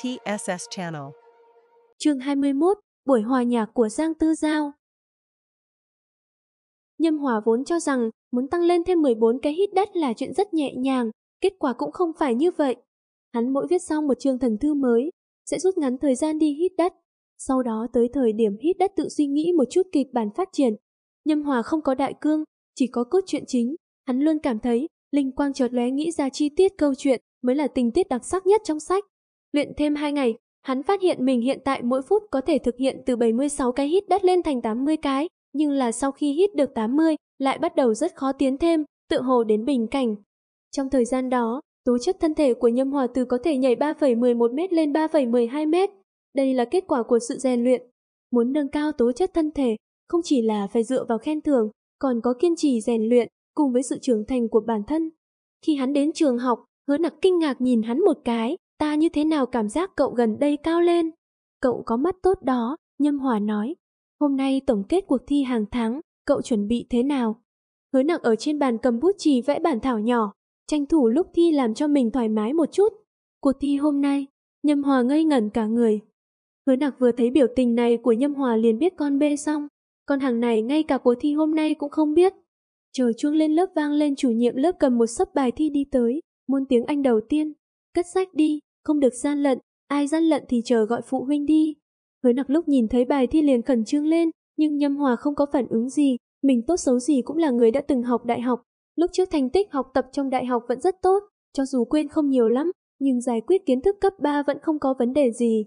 TSS Channel. Chương 21, buổi hòa nhạc của Giang Tư Giao. Nhâm Hòa vốn cho rằng muốn tăng lên thêm 14 cái hit đất là chuyện rất nhẹ nhàng, kết quả cũng không phải như vậy. Hắn mỗi viết xong một chương thần thư mới, sẽ rút ngắn thời gian đi hit đất. Sau đó tới thời điểm hit đất tự suy nghĩ một chút kịch bản phát triển. Nhâm Hòa không có đại cương, chỉ có cốt truyện chính. Hắn luôn cảm thấy, linh quang chợt lóe nghĩ ra chi tiết câu chuyện mới là tình tiết đặc sắc nhất trong sách. Luyện thêm 2 ngày, hắn phát hiện mình hiện tại mỗi phút có thể thực hiện từ 76 cái hít đất lên thành 80 cái, nhưng là sau khi hít được 80, lại bắt đầu rất khó tiến thêm, tự hồ đến bình cảnh. Trong thời gian đó, tố chất thân thể của Nhâm Hòa Từ có thể nhảy 3,11m lên 3,12m. Đây là kết quả của sự rèn luyện. Muốn nâng cao tố chất thân thể, không chỉ là phải dựa vào khen thưởng, còn có kiên trì rèn luyện, cùng với sự trưởng thành của bản thân. Khi hắn đến trường học, hứa nặc kinh ngạc nhìn hắn một cái, ta như thế nào cảm giác cậu gần đây cao lên. Cậu có mắt tốt đó, Nhâm Hòa nói. Hôm nay tổng kết cuộc thi hàng tháng, cậu chuẩn bị thế nào? Hứa nặc ở trên bàn cầm bút chì vẽ bản thảo nhỏ, tranh thủ lúc thi làm cho mình thoải mái một chút. Cuộc thi hôm nay, Nhâm Hòa ngây ngẩn cả người. Hứa nặc vừa thấy biểu tình này của Nhâm Hòa liền biết con bê xong. Con hàng này ngay cả cuộc thi hôm nay cũng không biết. Chờ chuông lên lớp vang lên chủ nhiệm lớp cầm một sấp bài thi đi tới, môn tiếng Anh đầu tiên. Cất sách đi, không được gian lận, ai gian lận thì chờ gọi phụ huynh đi. Hứa nặc lúc nhìn thấy bài thi liền khẩn trương lên, nhưng Nhâm Hòa không có phản ứng gì, mình tốt xấu gì cũng là người đã từng học đại học. Lúc trước thành tích học tập trong đại học vẫn rất tốt, cho dù quên không nhiều lắm, nhưng giải quyết kiến thức cấp 3 vẫn không có vấn đề gì.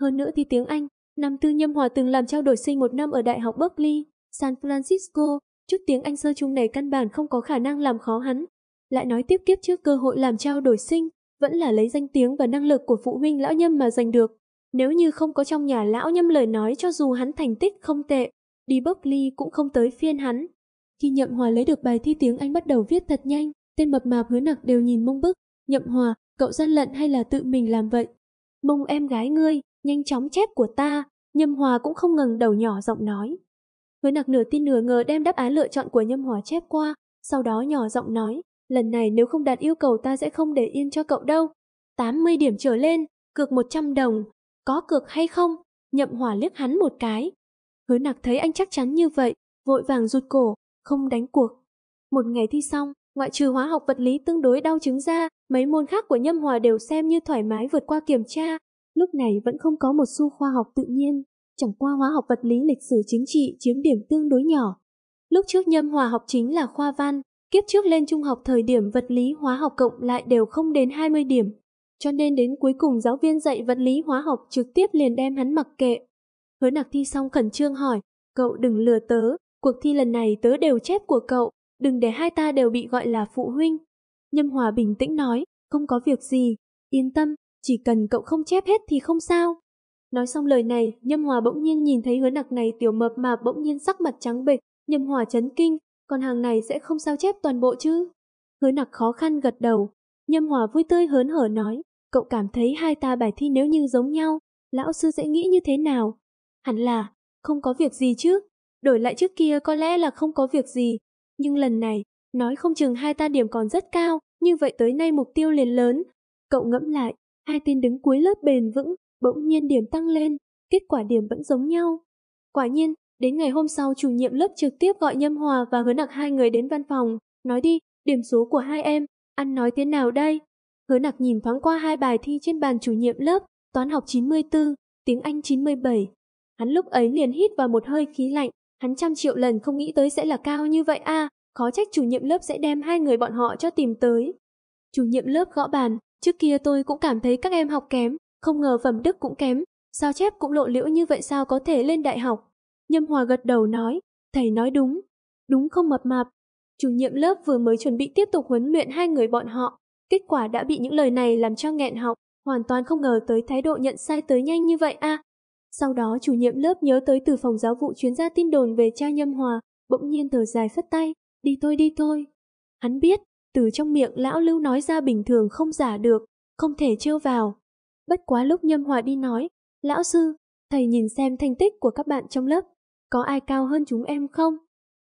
Hơn nữa thì tiếng Anh, năm tư Nhâm Hòa từng làm trao đổi sinh một năm ở Đại học Berkeley, San Francisco, chút tiếng Anh sơ chung này căn bản không có khả năng làm khó hắn. Lại nói tiếp kiếp trước cơ hội làm trao đổi sinh, vẫn là lấy danh tiếng và năng lực của phụ huynh lão Nhâm mà giành được. Nếu như không có trong nhà lão Nhâm lời nói cho dù hắn thành tích không tệ, đi Berkeley cũng không tới phiên hắn. Khi Nhậm Hòa lấy được bài thi tiếng Anh bắt đầu viết thật nhanh, tên mập mạp hứa nặc đều nhìn mông bức. Nhậm Hòa, cậu gian lận hay là tự mình làm vậy? Mông em gái ngươi, nhanh chóng chép của ta. Nhâm Hòa cũng không ngừng đầu nhỏ giọng nói. Hứa nặc nửa tin nửa ngờ đem đáp án lựa chọn của Nhâm Hòa chép qua, sau đó nhỏ giọng nói, lần này nếu không đạt yêu cầu ta sẽ không để yên cho cậu đâu. 80 điểm trở lên, cược 100 đồng, có cược hay không? Nhậm Hòa liếc hắn một cái. Hứa nặc thấy anh chắc chắn như vậy, vội vàng rụt cổ, không đánh cuộc. Một ngày thi xong, ngoại trừ hóa học vật lý tương đối đau chứng ra, mấy môn khác của Nhâm Hòa đều xem như thoải mái vượt qua kiểm tra. Lúc này vẫn không có một xu khoa học tự nhiên, chẳng qua hóa học vật lý lịch sử chính trị chiếm điểm tương đối nhỏ. Lúc trước Nhâm Hòa học chính là khoa văn, kiếp trước lên trung học thời điểm vật lý hóa học cộng lại đều không đến 20 điểm. Cho nên đến cuối cùng giáo viên dạy vật lý hóa học trực tiếp liền đem hắn mặc kệ. Hứa nặc thi xong khẩn trương hỏi, cậu đừng lừa tớ, cuộc thi lần này tớ đều chép của cậu, đừng để hai ta đều bị gọi là phụ huynh. Nhâm Hòa bình tĩnh nói, không có việc gì, yên tâm, chỉ cần cậu không chép hết thì không sao. Nói xong lời này, Nhâm Hòa bỗng nhiên nhìn thấy hứa nặc này tiểu mập mà bỗng nhiên sắc mặt trắng bệch, Nhâm Hòa chấn kinh, con hàng này sẽ không sao chép toàn bộ chứ. Hứa nặc khó khăn gật đầu, Nhâm Hòa vui tươi hớn hở nói, cậu cảm thấy hai ta bài thi nếu như giống nhau, lão sư sẽ nghĩ như thế nào? Hẳn là, không có việc gì chứ, đổi lại trước kia có lẽ là không có việc gì, nhưng lần này, nói không chừng hai ta điểm còn rất cao, như vậy tới nay mục tiêu liền lớn. Cậu ngẫm lại, hai tên đứng cuối lớp bền vững, bỗng nhiên điểm tăng lên, kết quả điểm vẫn giống nhau. Quả nhiên, đến ngày hôm sau chủ nhiệm lớp trực tiếp gọi Nhâm Hòa và Hứa Nặc hai người đến văn phòng, nói đi, điểm số của hai em, ăn nói thế nào đây? Hứa Nặc nhìn thoáng qua hai bài thi trên bàn chủ nhiệm lớp, toán học 94, tiếng Anh 97. Hắn lúc ấy liền hít vào một hơi khí lạnh, hắn trăm triệu lần không nghĩ tới sẽ là cao như vậy a, khó trách chủ nhiệm lớp sẽ đem hai người bọn họ cho tìm tới. Chủ nhiệm lớp gõ bàn, trước kia tôi cũng cảm thấy các em học kém, không ngờ phẩm đức cũng kém, sao chép cũng lộ liễu như vậy sao có thể lên đại học. Nhâm Hòa gật đầu nói, thầy nói đúng, đúng không mập mạp. Chủ nhiệm lớp vừa mới chuẩn bị tiếp tục huấn luyện hai người bọn họ, kết quả đã bị những lời này làm cho nghẹn họng, hoàn toàn không ngờ tới thái độ nhận sai tới nhanh như vậy a. Sau đó chủ nhiệm lớp nhớ tới từ phòng giáo vụ chuyến ra tin đồn về cha Nhâm Hòa, bỗng nhiên thở dài phất tay, đi thôi đi thôi. Hắn biết, từ trong miệng lão lưu nói ra bình thường không giả được, không thể trêu vào. Bất quá lúc Nhâm Hòa đi nói, lão sư, thầy nhìn xem thành tích của các bạn trong lớp, có ai cao hơn chúng em không?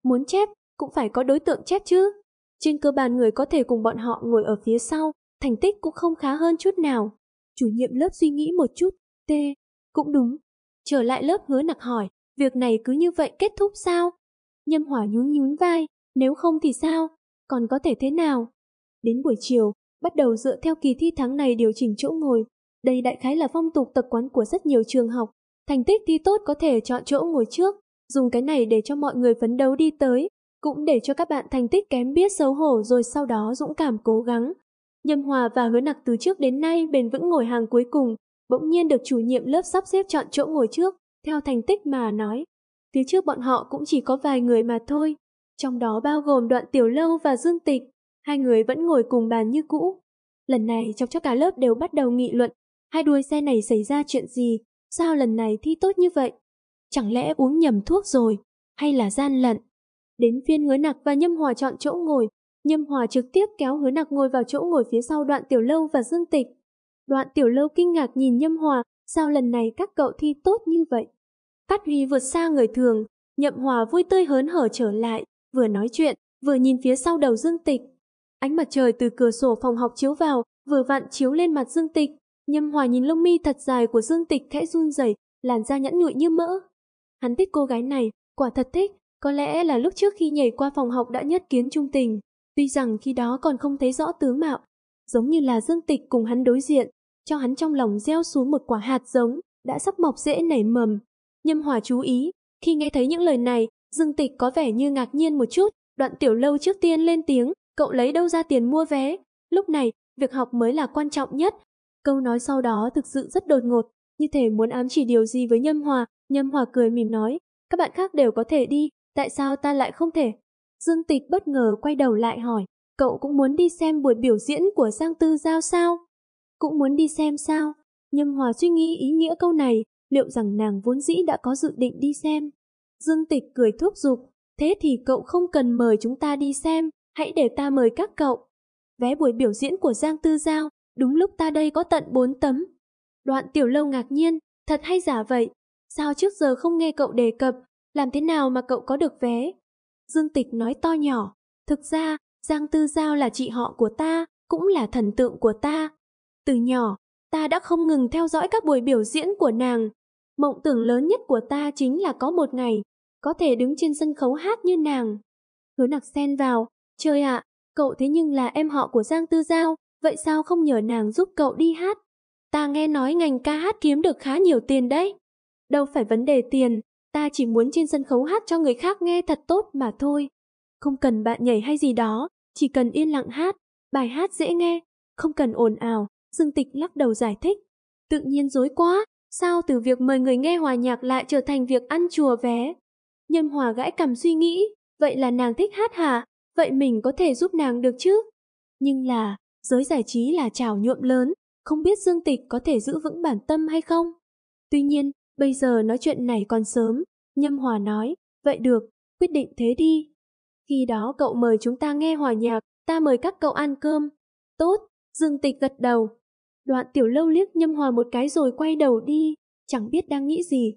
Muốn chép, cũng phải có đối tượng chép chứ. Trên cơ bản người có thể cùng bọn họ ngồi ở phía sau, thành tích cũng không khá hơn chút nào. Chủ nhiệm lớp suy nghĩ một chút, T, cũng đúng. Trở lại lớp hứa nặc hỏi, việc này cứ như vậy kết thúc sao? Nhâm hỏa nhún nhún vai, nếu không thì sao? Còn có thể thế nào? Đến buổi chiều, bắt đầu dựa theo kỳ thi tháng này điều chỉnh chỗ ngồi. Đây đại khái là phong tục tập quán của rất nhiều trường học. Thành tích thi tốt có thể chọn chỗ ngồi trước, dùng cái này để cho mọi người phấn đấu đi tới, cũng để cho các bạn thành tích kém biết xấu hổ rồi sau đó dũng cảm cố gắng. Nhâm Hòa và Hứa Nặc từ trước đến nay bền vững ngồi hàng cuối cùng, bỗng nhiên được chủ nhiệm lớp sắp xếp chọn chỗ ngồi trước, theo thành tích mà nói. Phía trước bọn họ cũng chỉ có vài người mà thôi, trong đó bao gồm đoạn tiểu lâu và dương tịch, hai người vẫn ngồi cùng bàn như cũ. Lần này trong cho cả lớp đều bắt đầu nghị luận, hai đuôi xe này xảy ra chuyện gì, sao lần này thi tốt như vậy? Chẳng lẽ uống nhầm thuốc rồi, hay là gian lận? Đến phiên hứa nặc và nhâm hòa chọn chỗ ngồi, nhâm hòa trực tiếp kéo hứa nặc ngồi vào chỗ ngồi phía sau đoạn tiểu lâu và dương tịch. Đoạn tiểu lâu kinh ngạc nhìn nhâm hòa, sao lần này các cậu thi tốt như vậy? Phát huy vượt xa người thường, nhậm hòa vui tươi hớn hở trở lại, vừa nói chuyện, vừa nhìn phía sau đầu dương tịch. Ánh mặt trời từ cửa sổ phòng học chiếu vào, vừa vặn chiếu lên mặt dương tịch. Nhâm hòa nhìn lông mi thật dài của dương tịch khẽ run rẩy, làn da nhẵn nhụi như mỡ. Hắn thích cô gái này, quả thật thích, có lẽ là lúc trước khi nhảy qua phòng học đã nhất kiến trung tình, tuy rằng khi đó còn không thấy rõ tướng mạo, giống như là Dương Tịch cùng hắn đối diện, cho hắn trong lòng gieo xuống một quả hạt giống, đã sắp mọc rễ nảy mầm. Nhâm Hòa chú ý, khi nghe thấy những lời này, Dương Tịch có vẻ như ngạc nhiên một chút, đoạn tiểu lâu trước tiên lên tiếng, cậu lấy đâu ra tiền mua vé, lúc này, việc học mới là quan trọng nhất. Câu nói sau đó thực sự rất đột ngột, như thể muốn ám chỉ điều gì với Nhâm Hòa, Nhâm Hòa cười mỉm nói, các bạn khác đều có thể đi, tại sao ta lại không thể? Dương Tịch bất ngờ quay đầu lại hỏi, cậu cũng muốn đi xem buổi biểu diễn của Giang Tư Giao sao? Cũng muốn đi xem sao? Nhâm Hòa suy nghĩ ý nghĩa câu này, liệu rằng nàng vốn dĩ đã có dự định đi xem? Dương Tịch cười thúc giục, thế thì cậu không cần mời chúng ta đi xem, hãy để ta mời các cậu. Vé buổi biểu diễn của Giang Tư Giao, đúng lúc ta đây có tận 4 tấm. Đoạn tiểu lâu ngạc nhiên, thật hay giả vậy? Sao trước giờ không nghe cậu đề cập, làm thế nào mà cậu có được vé? Dương Tịch nói to nhỏ, thực ra, Giang Tư Giao là chị họ của ta, cũng là thần tượng của ta. Từ nhỏ, ta đã không ngừng theo dõi các buổi biểu diễn của nàng. Mộng tưởng lớn nhất của ta chính là có một ngày, có thể đứng trên sân khấu hát như nàng. Hứa nặc xen vào, trời ạ, cậu thế nhưng là em họ của Giang Tư Giao, vậy sao không nhờ nàng giúp cậu đi hát? Ta nghe nói ngành ca hát kiếm được khá nhiều tiền đấy. Đâu phải vấn đề tiền, ta chỉ muốn trên sân khấu hát cho người khác nghe thật tốt mà thôi. Không cần bạn nhảy hay gì đó, chỉ cần yên lặng hát, bài hát dễ nghe, không cần ồn ào, Dương Tịch lắc đầu giải thích. Tự nhiên dối quá, sao từ việc mời người nghe hòa nhạc lại trở thành việc ăn chùa vé? Nhâm Hòa gãi cầm suy nghĩ, vậy là nàng thích hát hả? Vậy mình có thể giúp nàng được chứ? Nhưng là, giới giải trí là trào nhuộm lớn, không biết Dương Tịch có thể giữ vững bản tâm hay không? Tuy nhiên, bây giờ nói chuyện này còn sớm, Nhâm Hòa nói, vậy được, quyết định thế đi. Khi đó cậu mời chúng ta nghe hòa nhạc, ta mời các cậu ăn cơm. Tốt, Dương Tịch gật đầu. Đoạn tiểu lâu liếc Nhâm Hòa một cái rồi quay đầu đi, chẳng biết đang nghĩ gì.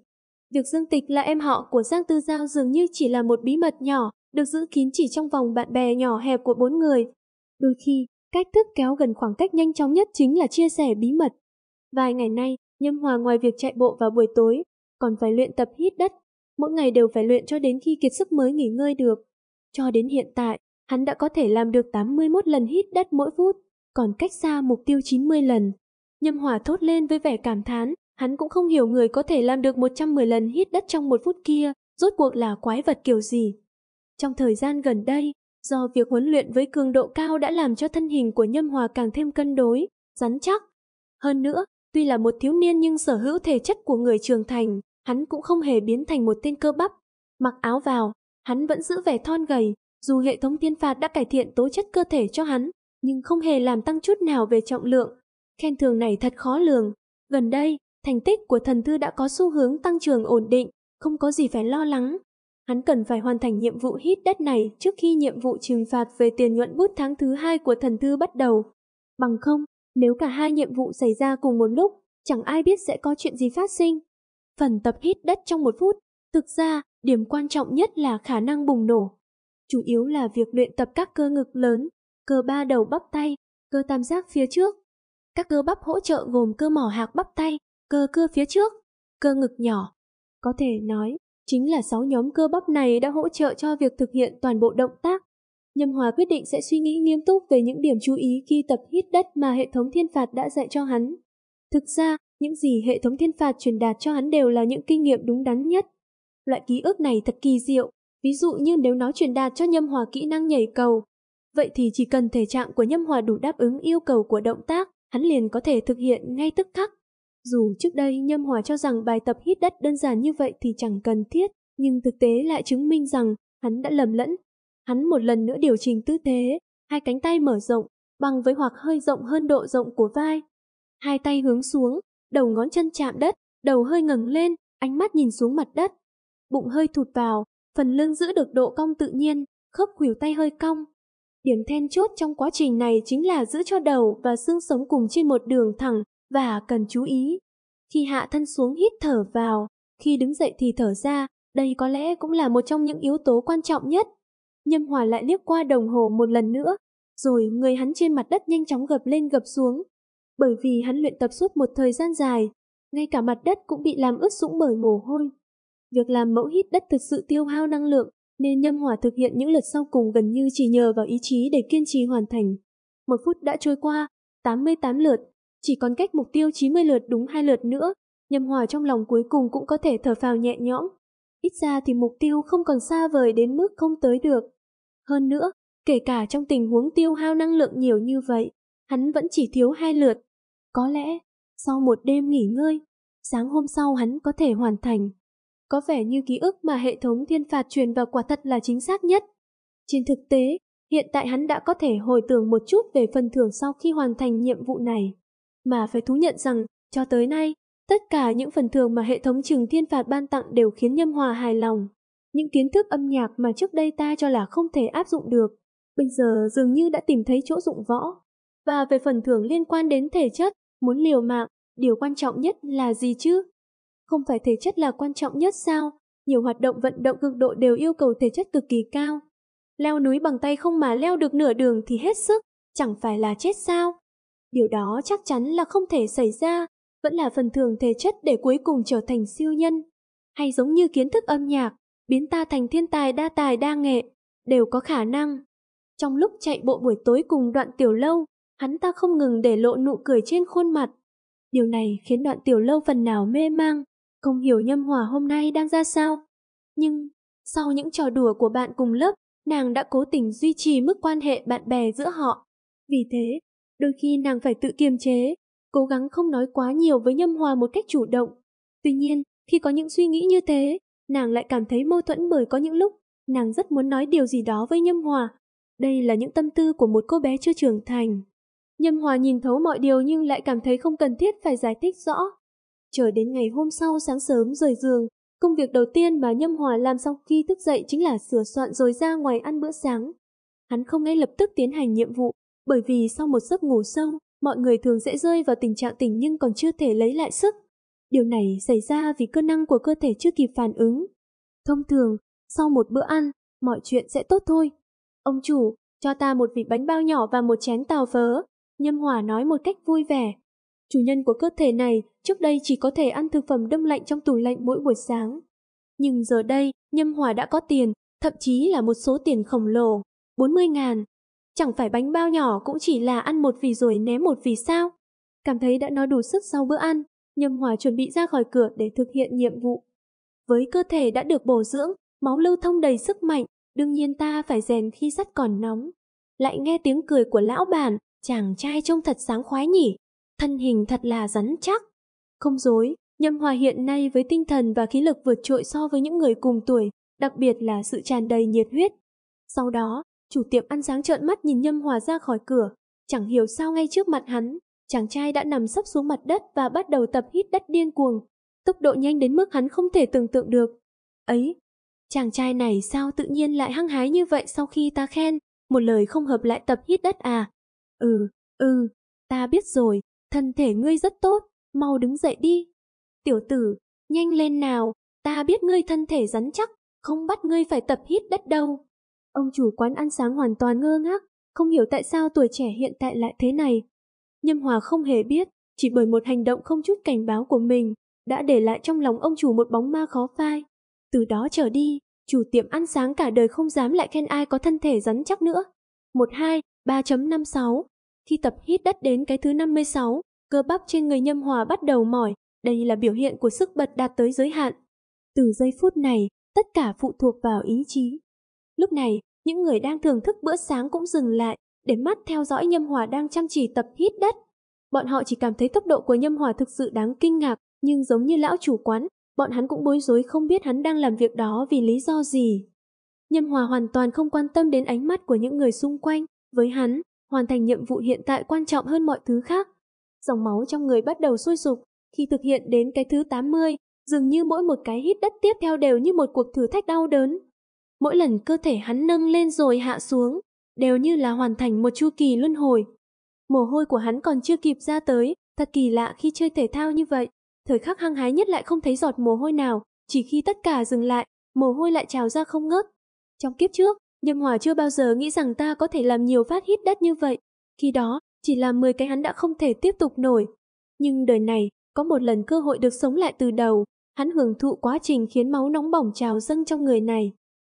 Việc Dương Tịch là em họ của Giang Tư Giao dường như chỉ là một bí mật nhỏ, được giữ kín chỉ trong vòng bạn bè nhỏ hẹp của bốn người. Đôi khi, cách thức kéo gần khoảng cách nhanh chóng nhất chính là chia sẻ bí mật. Vài ngày nay, Nhâm Hòa ngoài việc chạy bộ vào buổi tối, còn phải luyện tập hít đất. Mỗi ngày đều phải luyện cho đến khi kiệt sức mới nghỉ ngơi được. Cho đến hiện tại, hắn đã có thể làm được 81 lần hít đất mỗi phút, còn cách xa mục tiêu 90 lần. Nhâm Hòa thốt lên với vẻ cảm thán, hắn cũng không hiểu người có thể làm được 110 lần hít đất trong một phút kia, rốt cuộc là quái vật kiểu gì. Trong thời gian gần đây, do việc huấn luyện với cường độ cao đã làm cho thân hình của Nhâm Hòa càng thêm cân đối, rắn chắc. Hơn nữa, tuy là một thiếu niên nhưng sở hữu thể chất của người trưởng thành, hắn cũng không hề biến thành một tên cơ bắp. Mặc áo vào, hắn vẫn giữ vẻ thon gầy, dù hệ thống tiên phạt đã cải thiện tố chất cơ thể cho hắn, nhưng không hề làm tăng chút nào về trọng lượng. Khen thường này thật khó lường. Gần đây, thành tích của thần thư đã có xu hướng tăng trưởng ổn định, không có gì phải lo lắng. Hắn cần phải hoàn thành nhiệm vụ hít đất này trước khi nhiệm vụ trừng phạt về tiền nhuận bút tháng thứ hai của thần thư bắt đầu. Bằng không, nếu cả hai nhiệm vụ xảy ra cùng một lúc, chẳng ai biết sẽ có chuyện gì phát sinh. Phần tập hít đất trong một phút, thực ra, điểm quan trọng nhất là khả năng bùng nổ. Chủ yếu là việc luyện tập các cơ ngực lớn, cơ ba đầu bắp tay, cơ tam giác phía trước. Các cơ bắp hỗ trợ gồm cơ mỏ hạc bắp tay, cơ cơ phía trước, cơ ngực nhỏ. Có thể nói, chính là 6 nhóm cơ bắp này đã hỗ trợ cho việc thực hiện toàn bộ động tác. Nhâm Hòa quyết định sẽ suy nghĩ nghiêm túc về những điểm chú ý khi tập hít đất mà hệ thống thiên phạt đã dạy cho hắn. Thực ra, những gì hệ thống thiên phạt truyền đạt cho hắn đều là những kinh nghiệm đúng đắn nhất. Loại ký ức này thật kỳ diệu, ví dụ như nếu nó truyền đạt cho Nhâm Hòa kỹ năng nhảy cầu, vậy thì chỉ cần thể trạng của Nhâm Hòa đủ đáp ứng yêu cầu của động tác, hắn liền có thể thực hiện ngay tức khắc. Dù trước đây Nhâm Hòa cho rằng bài tập hít đất đơn giản như vậy thì chẳng cần thiết, nhưng thực tế lại chứng minh rằng hắn đã lầm lẫn. Hắn một lần nữa điều chỉnh tư thế, hai cánh tay mở rộng, bằng với hoặc hơi rộng hơn độ rộng của vai. Hai tay hướng xuống, đầu ngón chân chạm đất, đầu hơi ngẩng lên, ánh mắt nhìn xuống mặt đất. Bụng hơi thụt vào, phần lưng giữ được độ cong tự nhiên, khớp khuỷu tay hơi cong. Điểm then chốt trong quá trình này chính là giữ cho đầu và xương sống cùng trên một đường thẳng và cần chú ý. Khi hạ thân xuống hít thở vào, khi đứng dậy thì thở ra, đây có lẽ cũng là một trong những yếu tố quan trọng nhất. Nhâm Hòa lại liếc qua đồng hồ một lần nữa, rồi người hắn trên mặt đất nhanh chóng gập lên gập xuống. Bởi vì hắn luyện tập suốt một thời gian dài, ngay cả mặt đất cũng bị làm ướt sũng bởi mồ hôi. Việc làm mẫu hít đất thực sự tiêu hao năng lượng, nên Nhâm Hòa thực hiện những lượt sau cùng gần như chỉ nhờ vào ý chí để kiên trì hoàn thành. Một phút đã trôi qua, 88 lượt, chỉ còn cách mục tiêu 90 lượt đúng hai lượt nữa, Nhâm Hòa trong lòng cuối cùng cũng có thể thở phào nhẹ nhõm. Ít ra thì mục tiêu không còn xa vời đến mức không tới được. Hơn nữa, kể cả trong tình huống tiêu hao năng lượng nhiều như vậy, hắn vẫn chỉ thiếu hai lượt. Có lẽ, sau một đêm nghỉ ngơi, sáng hôm sau hắn có thể hoàn thành. Có vẻ như ký ức mà hệ thống thiên phạt truyền vào quả thật là chính xác nhất. Trên thực tế, hiện tại hắn đã có thể hồi tưởng một chút về phần thưởng sau khi hoàn thành nhiệm vụ này. Mà phải thú nhận rằng, cho tới nay, tất cả những phần thưởng mà hệ thống trường thiên phạt ban tặng đều khiến Nhâm Hòa hài lòng. Những kiến thức âm nhạc mà trước đây ta cho là không thể áp dụng được, bây giờ dường như đã tìm thấy chỗ dụng võ. Và về phần thưởng liên quan đến thể chất, muốn liều mạng, điều quan trọng nhất là gì chứ? Không phải thể chất là quan trọng nhất sao? Nhiều hoạt động vận động cực độ đều yêu cầu thể chất cực kỳ cao. Leo núi bằng tay không mà leo được nửa đường thì hết sức, chẳng phải là chết sao? Điều đó chắc chắn là không thể xảy ra, vẫn là phần thưởng thể chất để cuối cùng trở thành siêu nhân. Hay giống như kiến thức âm nhạc, biến ta thành thiên tài đa tài đa nghệ, đều có khả năng. Trong lúc chạy bộ buổi tối cùng đoạn tiểu lâu, hắn ta không ngừng để lộ nụ cười trên khuôn mặt. Điều này khiến đoạn tiểu lâu phần nào mê mang, không hiểu nhâm hòa hôm nay đang ra sao. Nhưng, sau những trò đùa của bạn cùng lớp, nàng đã cố tình duy trì mức quan hệ bạn bè giữa họ. Vì thế, đôi khi nàng phải tự kiềm chế, cố gắng không nói quá nhiều với nhâm hòa một cách chủ động. Tuy nhiên, khi có những suy nghĩ như thế, nàng lại cảm thấy mâu thuẫn bởi có những lúc nàng rất muốn nói điều gì đó với nhâm hòa. Đây là những tâm tư của một cô bé chưa trưởng thành. Nhâm hòa nhìn thấu mọi điều nhưng lại cảm thấy không cần thiết phải giải thích rõ. Chờ đến ngày hôm sau sáng sớm rời giường, công việc đầu tiên mà Nhâm Hòa làm sau khi thức dậy chính là sửa soạn rồi ra ngoài ăn bữa sáng. Hắn không ngay lập tức tiến hành nhiệm vụ, bởi vì sau một giấc ngủ sâu, mọi người thường sẽ rơi vào tình trạng tỉnh nhưng còn chưa thể lấy lại sức. Điều này xảy ra vì cơ năng của cơ thể chưa kịp phản ứng. Thông thường, sau một bữa ăn, mọi chuyện sẽ tốt thôi. Ông chủ, cho ta một vị bánh bao nhỏ và một chén tàu phớ. Nhâm Hòa nói một cách vui vẻ. Chủ nhân của cơ thể này trước đây chỉ có thể ăn thực phẩm đông lạnh trong tủ lạnh mỗi buổi sáng. Nhưng giờ đây, Nhâm Hòa đã có tiền, thậm chí là một số tiền khổng lồ, 40 ngàn. Chẳng phải bánh bao nhỏ cũng chỉ là ăn một vì rồi ném một vì sao. Cảm thấy đã nói đủ sức sau bữa ăn, Nhâm Hòa chuẩn bị ra khỏi cửa để thực hiện nhiệm vụ. Với cơ thể đã được bổ dưỡng, máu lưu thông đầy sức mạnh, đương nhiên ta phải rèn khi sắt còn nóng. Lại nghe tiếng cười của lão bản, chàng trai trông thật sáng khoái nhỉ thân hình thật là rắn chắc. Không dối, Nhâm Hòa hiện nay với tinh thần và khí lực vượt trội so với những người cùng tuổi, đặc biệt là sự tràn đầy nhiệt huyết. Sau đó, chủ tiệm ăn sáng trợn mắt nhìn Nhâm Hòa ra khỏi cửa, chẳng hiểu sao ngay trước mặt hắn, chàng trai đã nằm sấp xuống mặt đất và bắt đầu tập hít đất điên cuồng, tốc độ nhanh đến mức hắn không thể tưởng tượng được. Ấy, chàng trai này sao tự nhiên lại hăng hái như vậy sau khi ta khen, một lời không hợp lại tập hít đất à? Ừ, ừ, ta biết rồi, thân thể ngươi rất tốt, mau đứng dậy đi. Tiểu tử, nhanh lên nào, ta biết ngươi thân thể rắn chắc, không bắt ngươi phải tập hít đất đâu. Ông chủ quán ăn sáng hoàn toàn ngơ ngác, không hiểu tại sao tuổi trẻ hiện tại lại thế này. Nhâm Hòa không hề biết, chỉ bởi một hành động không chút cảnh báo của mình, đã để lại trong lòng ông chủ một bóng ma khó phai. Từ đó trở đi, chủ tiệm ăn sáng cả đời không dám lại khen ai có thân thể rắn chắc nữa. 12, 3.56 Khi tập hít đất đến cái thứ 56, cơ bắp trên người Nhâm Hòa bắt đầu mỏi, đây là biểu hiện của sức bật đạt tới giới hạn. Từ giây phút này, tất cả phụ thuộc vào ý chí. Lúc này, những người đang thưởng thức bữa sáng cũng dừng lại, để mắt theo dõi Nhâm Hòa đang chăm chỉ tập hít đất. Bọn họ chỉ cảm thấy tốc độ của Nhâm Hòa thực sự đáng kinh ngạc, nhưng giống như lão chủ quán, bọn hắn cũng bối rối không biết hắn đang làm việc đó vì lý do gì. Nhâm Hòa hoàn toàn không quan tâm đến ánh mắt của những người xung quanh, với hắn, hoàn thành nhiệm vụ hiện tại quan trọng hơn mọi thứ khác. Dòng máu trong người bắt đầu sôi sục, khi thực hiện đến cái thứ 80, dường như mỗi một cái hít đất tiếp theo đều như một cuộc thử thách đau đớn. Mỗi lần cơ thể hắn nâng lên rồi hạ xuống, đều như là hoàn thành một chu kỳ luân hồi. Mồ hôi của hắn còn chưa kịp ra tới, thật kỳ lạ khi chơi thể thao như vậy. Thời khắc hăng hái nhất lại không thấy giọt mồ hôi nào, chỉ khi tất cả dừng lại, mồ hôi lại trào ra không ngớt. Trong kiếp trước, Nhâm Hòa chưa bao giờ nghĩ rằng ta có thể làm nhiều phát hít đất như vậy. Khi đó, chỉ làm 10 cái hắn đã không thể tiếp tục nổi. Nhưng đời này, có một lần cơ hội được sống lại từ đầu, hắn hưởng thụ quá trình khiến máu nóng bỏng trào dâng trong người này.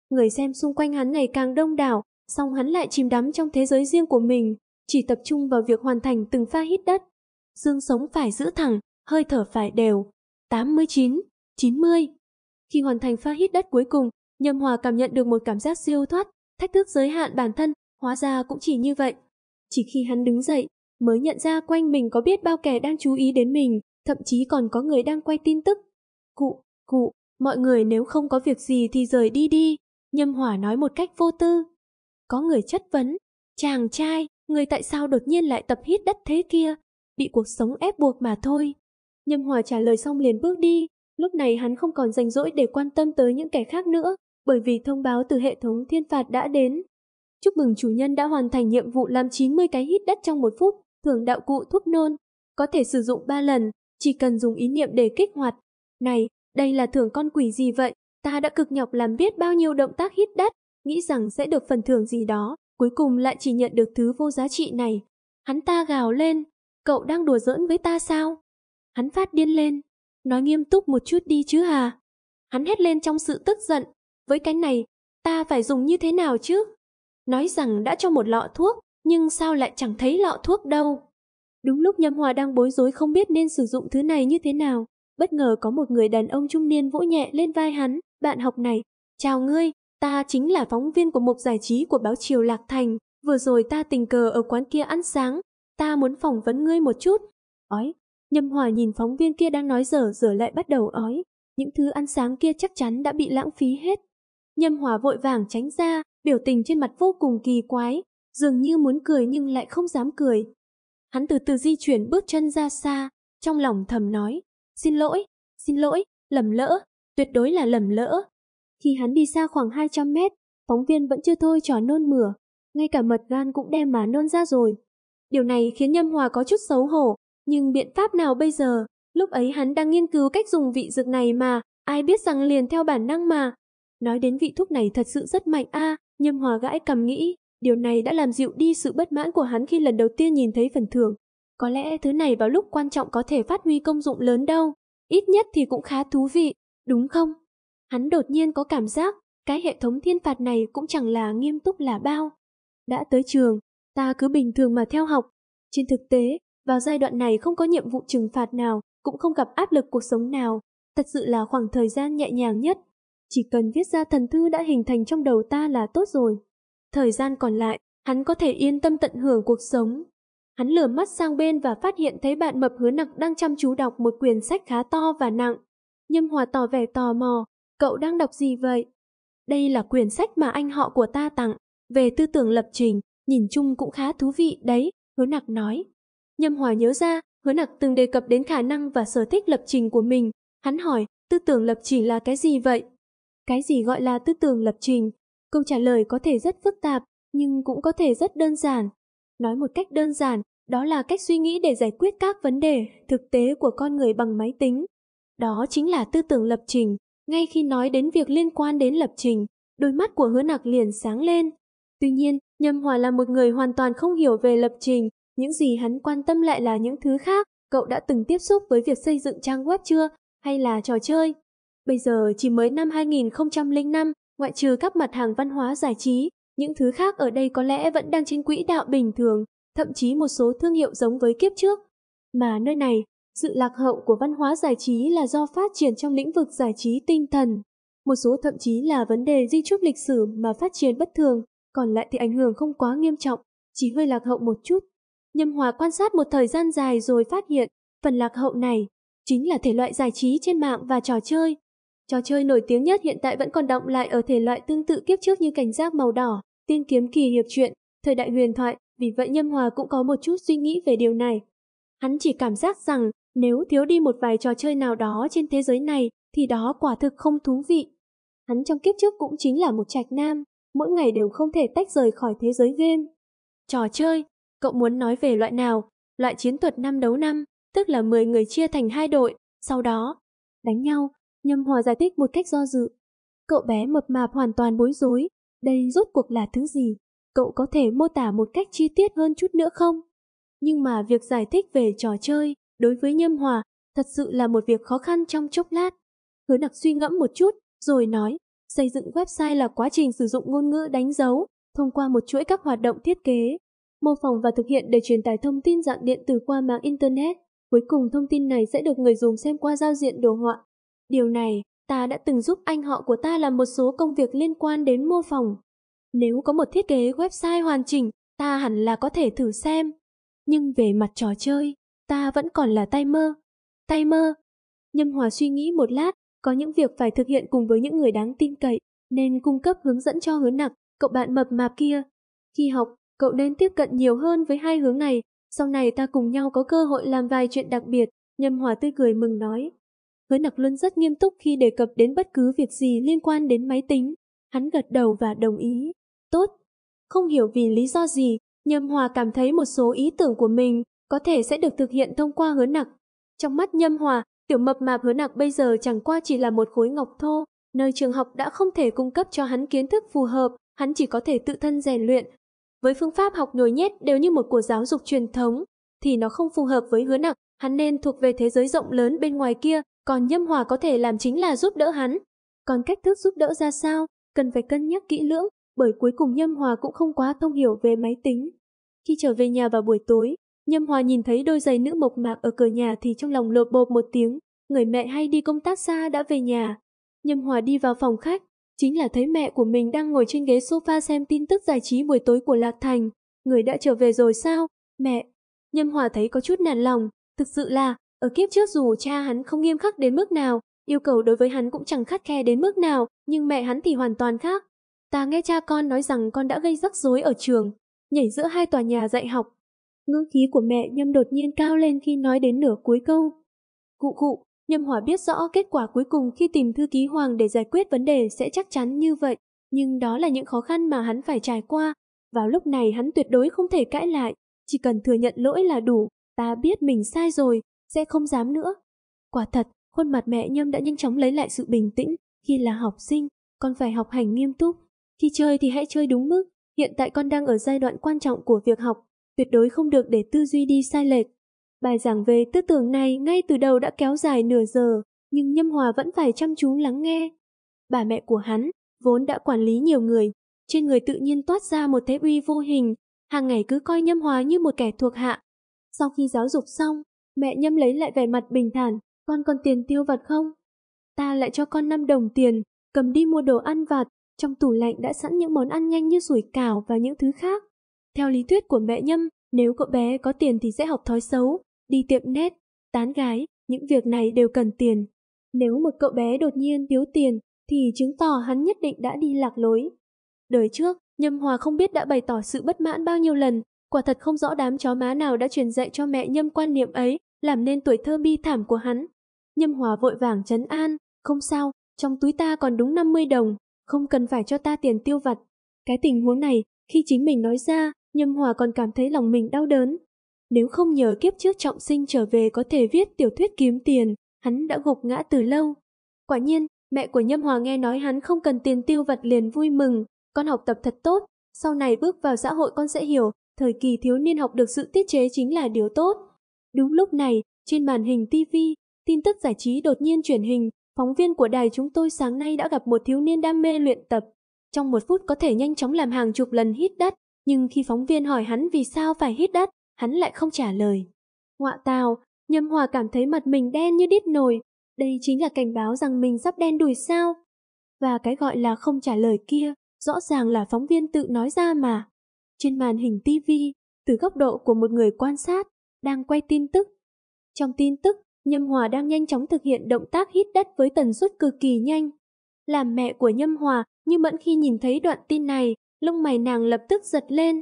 Người xem xung quanh hắn ngày càng đông đảo, song hắn lại chìm đắm trong thế giới riêng của mình, chỉ tập trung vào việc hoàn thành từng pha hít đất. Dương sống phải giữ thẳng, hơi thở phải đều. 89, 90. Khi hoàn thành pha hít đất cuối cùng, Nhâm Hòa cảm nhận được một cảm giác siêu thoát, thách thức giới hạn bản thân, hóa ra cũng chỉ như vậy. Chỉ khi hắn đứng dậy, mới nhận ra quanh mình có biết bao kẻ đang chú ý đến mình, thậm chí còn có người đang quay tin tức. Cụ, cụ, mọi người nếu không có việc gì thì rời đi đi, Nhâm Hỏa nói một cách vô tư. Có người chất vấn, chàng trai, người tại sao đột nhiên lại tập hít đất thế kia, bị cuộc sống ép buộc mà thôi. Nhâm Hòa trả lời xong liền bước đi, lúc này hắn không còn dành dỗi để quan tâm tới những kẻ khác nữa, bởi vì thông báo từ hệ thống thiên phạt đã đến. Chúc mừng chủ nhân đã hoàn thành nhiệm vụ làm 90 cái hít đất trong một phút, thưởng đạo cụ thuốc nôn, có thể sử dụng 3 lần, chỉ cần dùng ý niệm để kích hoạt. Này, đây là thưởng con quỷ gì vậy? Ta đã cực nhọc làm biết bao nhiêu động tác hít đất, nghĩ rằng sẽ được phần thưởng gì đó, cuối cùng lại chỉ nhận được thứ vô giá trị này. Hắn ta gào lên, cậu đang đùa giỡn với ta sao? Hắn phát điên lên, nói nghiêm túc một chút đi chứ hà. Hắn hét lên trong sự tức giận, với cái này, ta phải dùng như thế nào chứ? Nói rằng đã cho một lọ thuốc, nhưng sao lại chẳng thấy lọ thuốc đâu? Đúng lúc Nhâm Hòa đang bối rối không biết nên sử dụng thứ này như thế nào, bất ngờ có một người đàn ông trung niên vỗ nhẹ lên vai hắn, bạn học này, chào ngươi, ta chính là phóng viên của mục giải trí của báo Triều Lạc Thành, vừa rồi ta tình cờ ở quán kia ăn sáng, ta muốn phỏng vấn ngươi một chút. Ói, Nhâm Hòa nhìn phóng viên kia đang nói dở dở lại bắt đầu ói, những thứ ăn sáng kia chắc chắn đã bị lãng phí hết. Nhâm Hòa vội vàng tránh ra, biểu tình trên mặt vô cùng kỳ quái, dường như muốn cười nhưng lại không dám cười. Hắn từ từ di chuyển bước chân ra xa, trong lòng thầm nói, xin lỗi, xin lỗi, lầm lỡ, tuyệt đối là lầm lỡ. Khi hắn đi xa khoảng 200 mét, phóng viên vẫn chưa thôi trò nôn mửa, ngay cả mật gan cũng đem mà nôn ra rồi. Điều này khiến Nhâm Hòa có chút xấu hổ, nhưng biện pháp nào bây giờ? Lúc ấy hắn đang nghiên cứu cách dùng vị dược này mà, ai biết rằng liền theo bản năng mà. Nói đến vị thuốc này thật sự rất mạnh a Nhâm Hòa gãi cầm nghĩ, điều này đã làm dịu đi sự bất mãn của hắn khi lần đầu tiên nhìn thấy phần thưởng. Có lẽ thứ này vào lúc quan trọng có thể phát huy công dụng lớn đâu, ít nhất thì cũng khá thú vị, đúng không? Hắn đột nhiên có cảm giác, cái hệ thống thiên phạt này cũng chẳng là nghiêm túc là bao. Đã tới trường, ta cứ bình thường mà theo học. Trên thực tế, vào giai đoạn này không có nhiệm vụ trừng phạt nào, cũng không gặp áp lực cuộc sống nào. Thật sự là khoảng thời gian nhẹ nhàng nhất. Chỉ cần viết ra thần thư đã hình thành trong đầu ta là tốt rồi. Thời gian còn lại, hắn có thể yên tâm tận hưởng cuộc sống. Hắn lửa mắt sang bên và phát hiện thấy bạn mập hứa nặng đang chăm chú đọc một quyển sách khá to và nặng. Nhâm Hòa tỏ vẻ tò mò, cậu đang đọc gì vậy? Đây là quyển sách mà anh họ của ta tặng, về tư tưởng lập trình, nhìn chung cũng khá thú vị đấy, hứa nặc nói. Nhâm Hòa nhớ ra, hứa nặc từng đề cập đến khả năng và sở thích lập trình của mình. Hắn hỏi, tư tưởng lập trình là cái gì vậy? Cái gì gọi là tư tưởng lập trình? Câu trả lời có thể rất phức tạp, nhưng cũng có thể rất đơn giản. Nói một cách đơn giản, đó là cách suy nghĩ để giải quyết các vấn đề thực tế của con người bằng máy tính. Đó chính là tư tưởng lập trình. Ngay khi nói đến việc liên quan đến lập trình, đôi mắt của hứa nặc liền sáng lên. Tuy nhiên, Nhâm Hòa là một người hoàn toàn không hiểu về lập trình, những gì hắn quan tâm lại là những thứ khác. Cậu đã từng tiếp xúc với việc xây dựng trang web chưa? Hay là trò chơi? Bây giờ chỉ mới năm 2005, ngoại trừ các mặt hàng văn hóa giải trí, những thứ khác ở đây có lẽ vẫn đang trên quỹ đạo bình thường, thậm chí một số thương hiệu giống với kiếp trước. Mà nơi này, sự lạc hậu của văn hóa giải trí là do phát triển trong lĩnh vực giải trí tinh thần. Một số thậm chí là vấn đề di trúc lịch sử mà phát triển bất thường, còn lại thì ảnh hưởng không quá nghiêm trọng, chỉ hơi lạc hậu một chút. Nhâm Hòa quan sát một thời gian dài rồi phát hiện, phần lạc hậu này chính là thể loại giải trí trên mạng và trò chơi. Trò chơi nổi tiếng nhất hiện tại vẫn còn động lại ở thể loại tương tự kiếp trước như cảnh giác màu đỏ, tiên kiếm kỳ hiệp truyện, thời đại huyền thoại, vì vậy Nhâm Hòa cũng có một chút suy nghĩ về điều này. Hắn chỉ cảm giác rằng nếu thiếu đi một vài trò chơi nào đó trên thế giới này thì đó quả thực không thú vị. Hắn trong kiếp trước cũng chính là một trạch nam, mỗi ngày đều không thể tách rời khỏi thế giới game. Trò chơi, cậu muốn nói về loại nào? Loại chiến thuật năm đấu năm, tức là 10 người chia thành hai đội, sau đó đánh nhau, Nhâm Hòa giải thích một cách do dự. Cậu bé mập mạp hoàn toàn bối rối, đây rốt cuộc là thứ gì? Cậu có thể mô tả một cách chi tiết hơn chút nữa không? Nhưng mà việc giải thích về trò chơi đối với Nhâm Hòa thật sự là một việc khó khăn trong chốc lát. Hứa nặc suy ngẫm một chút, rồi nói, xây dựng website là quá trình sử dụng ngôn ngữ đánh dấu, thông qua một chuỗi các hoạt động thiết kế, mô phỏng và thực hiện để truyền tải thông tin dạng điện tử qua mạng Internet. Cuối cùng thông tin này sẽ được người dùng xem qua giao diện đồ họa. Điều này, ta đã từng giúp anh họ của ta làm một số công việc liên quan đến mô phỏng. Nếu có một thiết kế website hoàn chỉnh, ta hẳn là có thể thử xem. Nhưng về mặt trò chơi, ta vẫn còn là tay mơ. Tay mơ. Nhâm Hòa suy nghĩ một lát, có những việc phải thực hiện cùng với những người đáng tin cậy, nên cung cấp hướng dẫn cho hứa nặc, cậu bạn mập mạp kia. Khi học, cậu nên tiếp cận nhiều hơn với hai hướng này, sau này ta cùng nhau có cơ hội làm vài chuyện đặc biệt, Nhâm Hòa tươi cười mừng nói. Hứa nặc luôn rất nghiêm túc khi đề cập đến bất cứ việc gì liên quan đến máy tính. Hắn gật đầu và đồng ý. Tốt. Không hiểu vì lý do gì, Nhâm Hòa cảm thấy một số ý tưởng của mình có thể sẽ được thực hiện thông qua hứa nặc. Trong mắt Nhâm Hòa, tiểu mập mạp hứa nặc bây giờ chẳng qua chỉ là một khối ngọc thô, nơi trường học đã không thể cung cấp cho hắn kiến thức phù hợp, hắn chỉ có thể tự thân rèn luyện. Với phương pháp học nhồi nhét đều như một của giáo dục truyền thống, thì nó không phù hợp với hứa nặc, hắn nên thuộc về thế giới rộng lớn bên ngoài kia, còn Nhâm Hòa có thể làm chính là giúp đỡ hắn. Còn cách thức giúp đỡ ra sao, cần phải cân nhắc kỹ lưỡng, bởi cuối cùng Nhâm Hòa cũng không quá thông hiểu về máy tính. Khi trở về nhà vào buổi tối, Nhâm Hòa nhìn thấy đôi giày nữ mộc mạc ở cửa nhà thì trong lòng lột bột một tiếng, người mẹ hay đi công tác xa đã về nhà. Nhâm Hòa đi vào phòng khách, chính là thấy mẹ của mình đang ngồi trên ghế sofa xem tin tức giải trí buổi tối của Lạc Thành. Người đã trở về rồi sao? Mẹ! Nhâm Hòa thấy có chút nản lòng, thực sự là, ở kiếp trước dù cha hắn không nghiêm khắc đến mức nào, yêu cầu đối với hắn cũng chẳng khắt khe đến mức nào, nhưng mẹ hắn thì hoàn toàn khác. Ta nghe cha con nói rằng con đã gây rắc rối ở trường, nhảy giữa hai tòa nhà dạy học. Ngữ khí của mẹ Nhâm đột nhiên cao lên khi nói đến nửa cuối câu. Cụ cụ, Nhâm Hòa biết rõ kết quả cuối cùng khi tìm thư ký Hoàng để giải quyết vấn đề sẽ chắc chắn như vậy, nhưng đó là những khó khăn mà hắn phải trải qua. Vào lúc này hắn tuyệt đối không thể cãi lại, chỉ cần thừa nhận lỗi là đủ, ta biết mình sai rồi, sẽ không dám nữa. Quả thật, khuôn mặt mẹ Nhâm đã nhanh chóng lấy lại sự bình tĩnh, khi là học sinh, con phải học hành nghiêm túc, khi chơi thì hãy chơi đúng mức, hiện tại con đang ở giai đoạn quan trọng của việc học, tuyệt đối không được để tư duy đi sai lệch. Bài giảng về tư tưởng này ngay từ đầu đã kéo dài nửa giờ, nhưng Nhâm Hòa vẫn phải chăm chú lắng nghe. Bà mẹ của hắn, vốn đã quản lý nhiều người, trên người tự nhiên toát ra một thế uy vô hình, hàng ngày cứ coi Nhâm Hòa như một kẻ thuộc hạ. Sau khi giáo dục xong, mẹ Nhâm lấy lại vẻ mặt bình thản, con còn tiền tiêu vặt không? Ta lại cho con 5 đồng tiền, cầm đi mua đồ ăn vặt, trong tủ lạnh đã sẵn những món ăn nhanh như sủi cảo và những thứ khác. Theo lý thuyết của mẹ Nhâm, nếu cậu bé có tiền thì sẽ học thói xấu, đi tiệm nét, tán gái, những việc này đều cần tiền. Nếu một cậu bé đột nhiên thiếu tiền, thì chứng tỏ hắn nhất định đã đi lạc lối. Đời trước, Nhâm Hòa không biết đã bày tỏ sự bất mãn bao nhiêu lần, quả thật không rõ đám chó má nào đã truyền dạy cho mẹ Nhâm quan niệm ấy, làm nên tuổi thơ bi thảm của hắn. Nhâm Hòa vội vàng chấn an, không sao, trong túi ta còn đúng 50 đồng, không cần phải cho ta tiền tiêu vặt. Cái tình huống này, khi chính mình nói ra, Nhâm Hòa còn cảm thấy lòng mình đau đớn. Nếu không nhờ kiếp trước trọng sinh trở về có thể viết tiểu thuyết kiếm tiền, hắn đã gục ngã từ lâu. Quả nhiên, mẹ của Nhâm Hòa nghe nói hắn không cần tiền tiêu vặt liền vui mừng, con học tập thật tốt, sau này bước vào xã hội con sẽ hiểu, thời kỳ thiếu niên học được sự tiết chế chính là điều tốt. Đúng lúc này, trên màn hình TV, tin tức giải trí đột nhiên chuyển hình, phóng viên của đài chúng tôi sáng nay đã gặp một thiếu niên đam mê luyện tập. Trong một phút có thể nhanh chóng làm hàng chục lần hít đất, nhưng khi phóng viên hỏi hắn vì sao phải hít đất, hắn lại không trả lời. Ngoạ tào, Nhâm Hòa cảm thấy mặt mình đen như đít nồi, đây chính là cảnh báo rằng mình sắp đen đùi sao. Và cái gọi là không trả lời kia, rõ ràng là phóng viên tự nói ra mà. Trên màn hình TV, từ góc độ của một người quan sát, đang quay tin tức. Trong tin tức, Nhâm Hòa đang nhanh chóng thực hiện động tác hít đất với tần suất cực kỳ nhanh. Làm mẹ của Nhâm Hòa, như mẫn khi nhìn thấy đoạn tin này, lông mày nàng lập tức giật lên.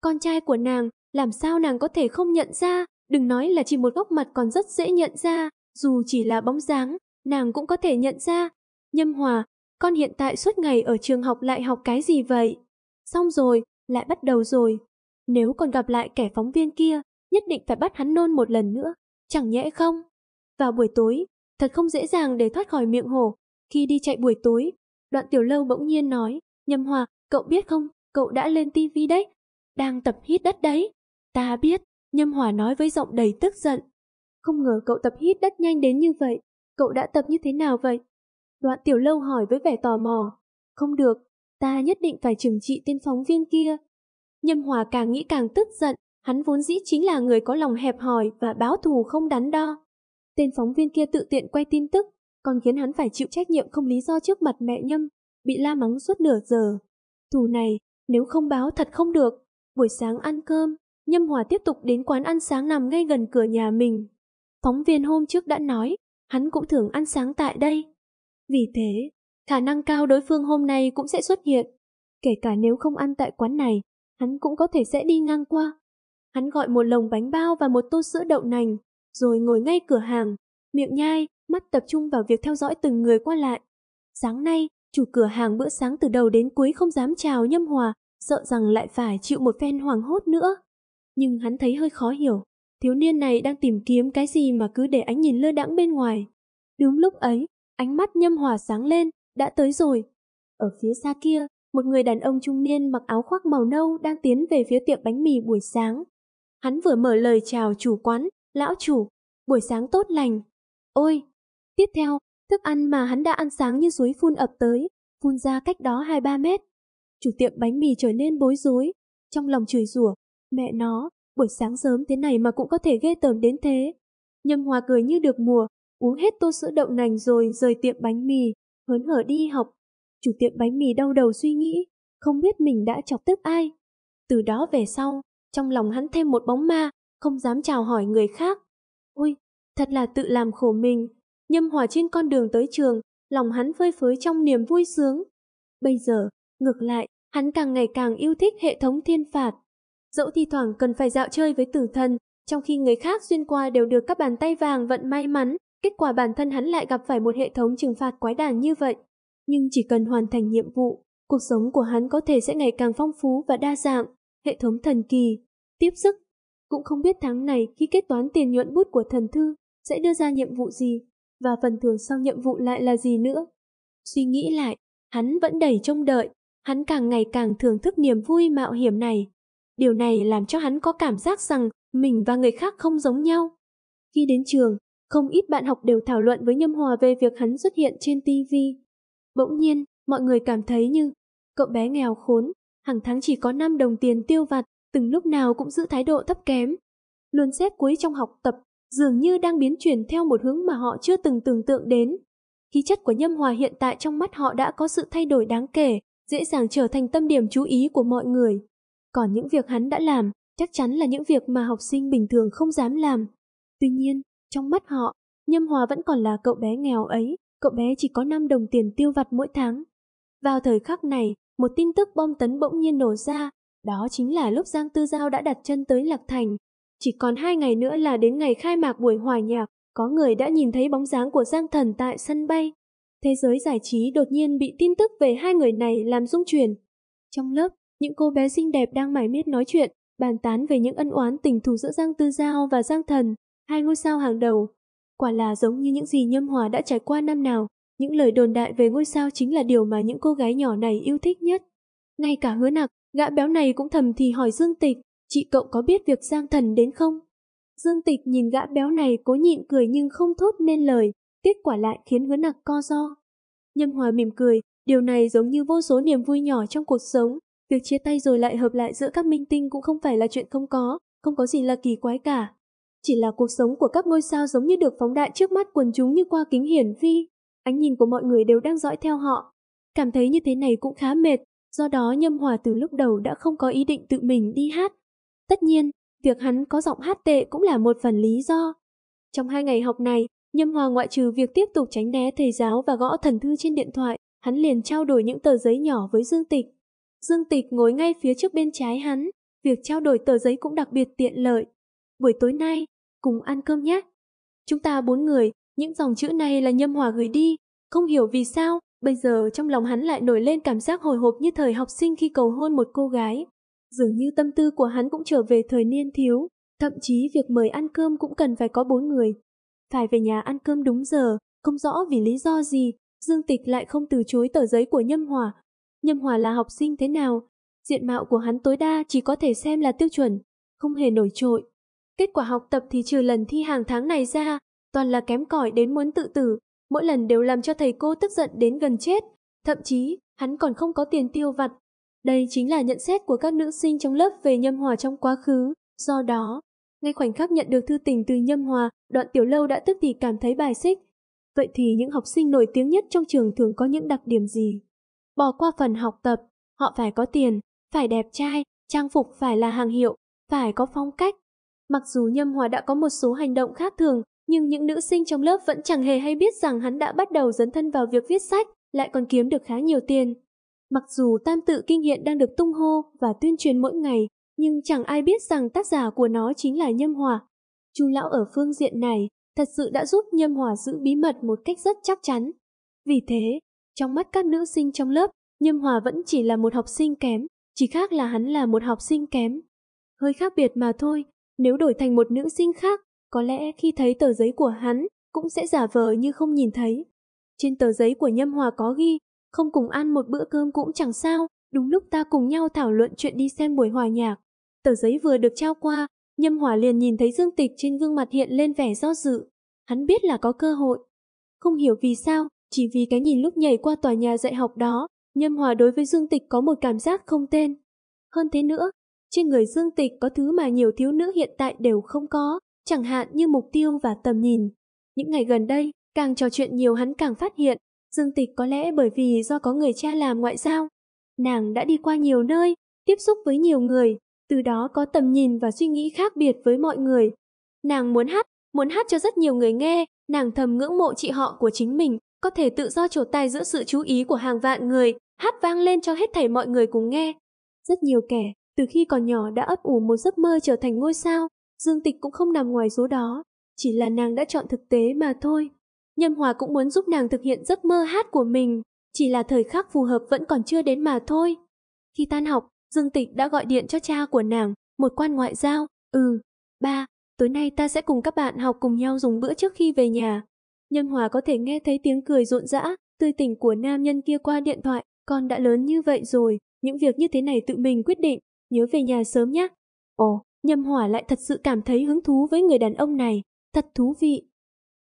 Con trai của nàng, làm sao nàng có thể không nhận ra, đừng nói là chỉ một góc mặt còn rất dễ nhận ra, dù chỉ là bóng dáng, nàng cũng có thể nhận ra. Nhâm Hòa, con hiện tại suốt ngày ở trường học lại học cái gì vậy? Xong rồi, lại bắt đầu rồi. Nếu còn gặp lại kẻ phóng viên kia, nhất định phải bắt hắn nôn một lần nữa, chẳng nhẽ không? Vào buổi tối, thật không dễ dàng để thoát khỏi miệng hổ. Khi đi chạy buổi tối, đoạn tiểu lâu bỗng nhiên nói, Nhâm Hòa, cậu biết không, cậu đã lên tivi đấy, đang tập hít đất đấy. Ta biết, Nhâm Hòa nói với giọng đầy tức giận. Không ngờ cậu tập hít đất nhanh đến như vậy, cậu đã tập như thế nào vậy? Đoạn tiểu lâu hỏi với vẻ tò mò. Không được, ta nhất định phải trừng trị tên phóng viên kia. Nhâm Hòa càng nghĩ càng tức giận, hắn vốn dĩ chính là người có lòng hẹp hòi và báo thù không đắn đo. Tên phóng viên kia tự tiện quay tin tức, còn khiến hắn phải chịu trách nhiệm không lý do trước mặt mẹ Nhâm, bị la mắng suốt nửa giờ. Thù này, nếu không báo thật không được. Buổi sáng ăn cơm, Nhâm Hòa tiếp tục đến quán ăn sáng nằm ngay gần cửa nhà mình. Phóng viên hôm trước đã nói, hắn cũng thường ăn sáng tại đây. Vì thế, khả năng cao đối phương hôm nay cũng sẽ xuất hiện. Kể cả nếu không ăn tại quán này, hắn cũng có thể sẽ đi ngang qua. Hắn gọi một lồng bánh bao và một tô sữa đậu nành, rồi ngồi ngay cửa hàng, miệng nhai, mắt tập trung vào việc theo dõi từng người qua lại. Sáng nay, chủ cửa hàng bữa sáng từ đầu đến cuối không dám chào Nhâm Hòa, sợ rằng lại phải chịu một phen hoàng hốt nữa. Nhưng hắn thấy hơi khó hiểu, thiếu niên này đang tìm kiếm cái gì mà cứ để ánh nhìn lơ đãng bên ngoài. Đúng lúc ấy, ánh mắt Nhâm Hòa sáng lên, đã tới rồi. Ở phía xa kia, một người đàn ông trung niên mặc áo khoác màu nâu đang tiến về phía tiệm bánh mì buổi sáng. Hắn vừa mở lời chào chủ quán, lão chủ, buổi sáng tốt lành. Ôi! Tiếp theo, thức ăn mà hắn đã ăn sáng như suối phun ập tới, phun ra cách đó 2-3 mét. Chủ tiệm bánh mì trở nên bối rối, trong lòng chửi rủa, mẹ nó, buổi sáng sớm thế này mà cũng có thể ghê tởm đến thế. Nhâm Hòa cười như được mùa, uống hết tô sữa đậu nành rồi rời tiệm bánh mì, hớn hở đi học. Chủ tiệm bánh mì đau đầu suy nghĩ, không biết mình đã chọc tức ai. Từ đó về sau, trong lòng hắn thêm một bóng ma, không dám chào hỏi người khác. Ôi, thật là tự làm khổ mình. Nhâm Hòa trên con đường tới trường, lòng hắn phơi phới trong niềm vui sướng. Bây giờ, ngược lại, hắn càng ngày càng yêu thích hệ thống thiên phạt. Dẫu thi thoảng cần phải dạo chơi với tử thần, trong khi người khác xuyên qua đều được các bàn tay vàng vận may mắn, kết quả bản thân hắn lại gặp phải một hệ thống trừng phạt quái đản như vậy. Nhưng chỉ cần hoàn thành nhiệm vụ, cuộc sống của hắn có thể sẽ ngày càng phong phú và đa dạng, hệ thống thần kỳ, tiếp sức. Cũng không biết tháng này khi kết toán tiền nhuận bút của thần thư sẽ đưa ra nhiệm vụ gì, và phần thưởng sau nhiệm vụ lại là gì nữa. Suy nghĩ lại, hắn vẫn đầy trông đợi, hắn càng ngày càng thưởng thức niềm vui mạo hiểm này. Điều này làm cho hắn có cảm giác rằng mình và người khác không giống nhau. Khi đến trường, không ít bạn học đều thảo luận với Nhâm Hòa về việc hắn xuất hiện trên TV. Bỗng nhiên, mọi người cảm thấy như cậu bé nghèo khốn, hàng tháng chỉ có 5 đồng tiền tiêu vặt, từng lúc nào cũng giữ thái độ thấp kém. Luôn xếp cuối trong học tập, dường như đang biến chuyển theo một hướng mà họ chưa từng tưởng tượng đến. Khí chất của Nhâm Hòa hiện tại trong mắt họ đã có sự thay đổi đáng kể, dễ dàng trở thành tâm điểm chú ý của mọi người. Còn những việc hắn đã làm, chắc chắn là những việc mà học sinh bình thường không dám làm. Tuy nhiên, trong mắt họ, Nhâm Hòa vẫn còn là cậu bé nghèo ấy, cậu bé chỉ có 5 đồng tiền tiêu vặt mỗi tháng. Vào thời khắc này, một tin tức bom tấn bỗng nhiên nổ ra, đó chính là lúc Giang Tư Giao đã đặt chân tới Lạc Thành. Chỉ còn hai ngày nữa là đến ngày khai mạc buổi hòa nhạc, có người đã nhìn thấy bóng dáng của Giang Thần tại sân bay. Thế giới giải trí đột nhiên bị tin tức về hai người này làm rung chuyển. Trong lớp, những cô bé xinh đẹp đang mải miết nói chuyện, bàn tán về những ân oán tình thù giữa Giang Tư Giao và Giang Thần, hai ngôi sao hàng đầu. Quả là giống như những gì Nhâm Hòa đã trải qua năm nào, những lời đồn đại về ngôi sao chính là điều mà những cô gái nhỏ này yêu thích nhất. Ngay cả hứa nặc, gã béo này cũng thầm thì hỏi Dương Tịch, chị cậu có biết việc Giang Thần đến không? Dương Tịch nhìn gã béo này cố nhịn cười nhưng không thốt nên lời, kết quả lại khiến hứa nặc co do. Nhâm Hòa mỉm cười, điều này giống như vô số niềm vui nhỏ trong cuộc sống, việc chia tay rồi lại hợp lại giữa các minh tinh cũng không phải là chuyện không có, không có gì là kỳ quái cả. Chỉ là cuộc sống của các ngôi sao giống như được phóng đại trước mắt quần chúng như qua kính hiển vi, ánh nhìn của mọi người đều đang dõi theo họ. Cảm thấy như thế này cũng khá mệt, do đó Nhâm Hòa từ lúc đầu đã không có ý định tự mình đi hát. Tất nhiên, việc hắn có giọng hát tệ cũng là một phần lý do. Trong hai ngày học này, Nhâm Hòa ngoại trừ việc tiếp tục tránh né thầy giáo và gõ thần thư trên điện thoại, hắn liền trao đổi những tờ giấy nhỏ với Dương Tịch. Dương Tịch ngồi ngay phía trước bên trái hắn, việc trao đổi tờ giấy cũng đặc biệt tiện lợi. Buổi tối nay, cùng ăn cơm nhé. Chúng ta bốn người, những dòng chữ này là Nhâm Hòa gửi đi, không hiểu vì sao, bây giờ trong lòng hắn lại nổi lên cảm giác hồi hộp như thời học sinh khi cầu hôn một cô gái. Dường như tâm tư của hắn cũng trở về thời niên thiếu, thậm chí việc mời ăn cơm cũng cần phải có bốn người. Phải về nhà ăn cơm đúng giờ, không rõ vì lý do gì, Dương Tịch lại không từ chối tờ giấy của Nhâm Hòa. Nhâm Hòa là học sinh thế nào? Diện mạo của hắn tối đa chỉ có thể xem là tiêu chuẩn, không hề nổi trội. Kết quả học tập thì trừ lần thi hàng tháng này ra, toàn là kém cỏi đến muốn tự tử, mỗi lần đều làm cho thầy cô tức giận đến gần chết. Thậm chí, hắn còn không có tiền tiêu vặt, đây chính là nhận xét của các nữ sinh trong lớp về Nhâm Hòa trong quá khứ. Do đó, ngay khoảnh khắc nhận được thư tình từ Nhâm Hòa, đoạn tiểu lâu đã tức thì cảm thấy bài xích. Vậy thì những học sinh nổi tiếng nhất trong trường thường có những đặc điểm gì? Bỏ qua phần học tập, họ phải có tiền, phải đẹp trai, trang phục phải là hàng hiệu, phải có phong cách. Mặc dù Nhâm Hòa đã có một số hành động khác thường, nhưng những nữ sinh trong lớp vẫn chẳng hề hay biết rằng hắn đã bắt đầu dấn thân vào việc viết sách, lại còn kiếm được khá nhiều tiền. Mặc dù tam tự kinh hiện đang được tung hô và tuyên truyền mỗi ngày, nhưng chẳng ai biết rằng tác giả của nó chính là Nhâm Hòa. Chu lão ở phương diện này thật sự đã giúp Nhâm Hòa giữ bí mật một cách rất chắc chắn. Vì thế, trong mắt các nữ sinh trong lớp, Nhâm Hòa vẫn chỉ là một học sinh kém, chỉ khác là hắn là một học sinh kém. Hơi khác biệt mà thôi, nếu đổi thành một nữ sinh khác, có lẽ khi thấy tờ giấy của hắn, cũng sẽ giả vờ như không nhìn thấy. Trên tờ giấy của Nhâm Hòa có ghi không cùng ăn một bữa cơm cũng chẳng sao, đúng lúc ta cùng nhau thảo luận chuyện đi xem buổi hòa nhạc. Tờ giấy vừa được trao qua, Nhâm Hỏa liền nhìn thấy Dương Tịch trên gương mặt hiện lên vẻ do dự. Hắn biết là có cơ hội. Không hiểu vì sao, chỉ vì cái nhìn lúc nhảy qua tòa nhà dạy học đó, Nhâm Hòa đối với Dương Tịch có một cảm giác không tên. Hơn thế nữa, trên người Dương Tịch có thứ mà nhiều thiếu nữ hiện tại đều không có, chẳng hạn như mục tiêu và tầm nhìn. Những ngày gần đây, càng trò chuyện nhiều hắn càng phát hiện, Dương Tịch có lẽ bởi vì do có người cha làm ngoại giao. Nàng đã đi qua nhiều nơi, tiếp xúc với nhiều người, từ đó có tầm nhìn và suy nghĩ khác biệt với mọi người. Nàng muốn hát, muốn hát cho rất nhiều người nghe, nàng thầm ngưỡng mộ chị họ của chính mình, có thể tự do trổ tài giữa sự chú ý của hàng vạn người, hát vang lên cho hết thảy mọi người cùng nghe. Rất nhiều kẻ, từ khi còn nhỏ đã ấp ủ một giấc mơ trở thành ngôi sao, Dương Tịch cũng không nằm ngoài số đó, chỉ là nàng đã chọn thực tế mà thôi. Nhâm Hòa cũng muốn giúp nàng thực hiện giấc mơ hát của mình, chỉ là thời khắc phù hợp vẫn còn chưa đến mà thôi. Khi tan học, Dương Tịch đã gọi điện cho cha của nàng, một quan ngoại giao. Ừ, ba, tối nay ta sẽ cùng các bạn học cùng nhau dùng bữa trước khi về nhà. Nhâm Hòa có thể nghe thấy tiếng cười rộn rã, tươi tỉnh của nam nhân kia qua điện thoại. Con đã lớn như vậy rồi, những việc như thế này tự mình quyết định, nhớ về nhà sớm nhé. Ồ, Nhâm Hòa lại thật sự cảm thấy hứng thú với người đàn ông này, thật thú vị.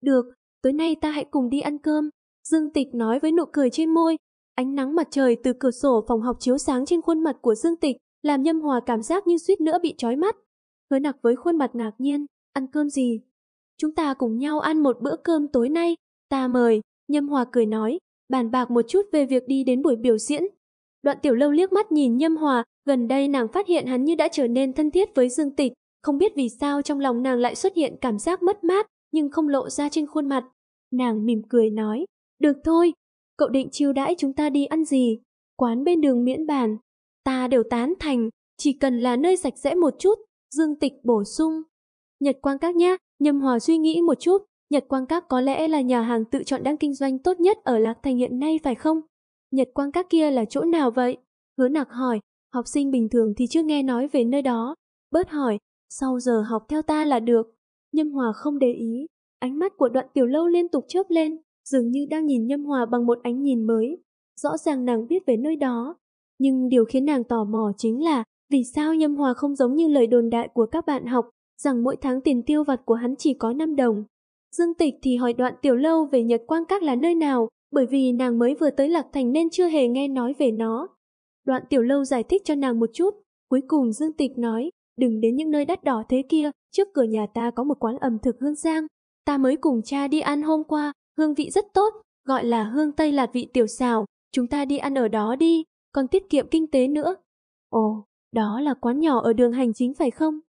Được, tối nay ta hãy cùng đi ăn cơm. Dương Tịch nói với nụ cười trên môi. Ánh nắng mặt trời từ cửa sổ phòng học chiếu sáng trên khuôn mặt của Dương Tịch, làm Nhâm Hòa cảm giác như suýt nữa bị trói mắt. Hứa nặc với khuôn mặt ngạc nhiên, ăn cơm gì? Chúng ta cùng nhau ăn một bữa cơm tối nay, ta mời, Nhâm Hòa cười nói, bàn bạc một chút về việc đi đến buổi biểu diễn. Đoạn tiểu lâu liếc mắt nhìn Nhâm Hòa, gần đây nàng phát hiện hắn như đã trở nên thân thiết với Dương Tịch, không biết vì sao trong lòng nàng lại xuất hiện cảm giác mất mát, nhưng không lộ ra trên khuôn mặt. Nàng mỉm cười nói, được thôi, cậu định chiêu đãi chúng ta đi ăn gì? Quán bên đường miễn bàn. Ta đều tán thành, chỉ cần là nơi sạch sẽ một chút, Dương Tịch bổ sung. Nhật Quang Các nhá, Nhâm Hòa suy nghĩ một chút, Nhật Quang Các có lẽ là nhà hàng tự chọn đang kinh doanh tốt nhất ở Lạc Thành hiện nay phải không? Nhật Quang Các kia là chỗ nào vậy? Hứa nặc hỏi, học sinh bình thường thì chưa nghe nói về nơi đó. Bớt hỏi, sau giờ học theo ta là được. Nhâm Hòa không để ý, ánh mắt của đoạn tiểu lâu liên tục chớp lên, dường như đang nhìn Nhâm Hòa bằng một ánh nhìn mới. Rõ ràng nàng biết về nơi đó, nhưng điều khiến nàng tò mò chính là Vì sao Nhâm Hòa không giống như lời đồn đại của các bạn học, rằng mỗi tháng tiền tiêu vặt của hắn chỉ có 5 đồng. Dương Tịch thì hỏi đoạn tiểu lâu về Nhật Quang Các là nơi nào, bởi vì nàng mới vừa tới Lạc Thành nên chưa hề nghe nói về nó. Đoạn tiểu lâu giải thích cho nàng một chút, cuối cùng Dương Tịch nói, đừng đến những nơi đắt đỏ thế kia, trước cửa nhà ta có một quán ẩm thực hương giang, ta mới cùng cha đi ăn hôm qua, hương vị rất tốt, gọi là hương Tây Lạt vị tiểu xào, chúng ta đi ăn ở đó đi, còn tiết kiệm kinh tế nữa. Ồ, đó là quán nhỏ ở đường hành chính phải không?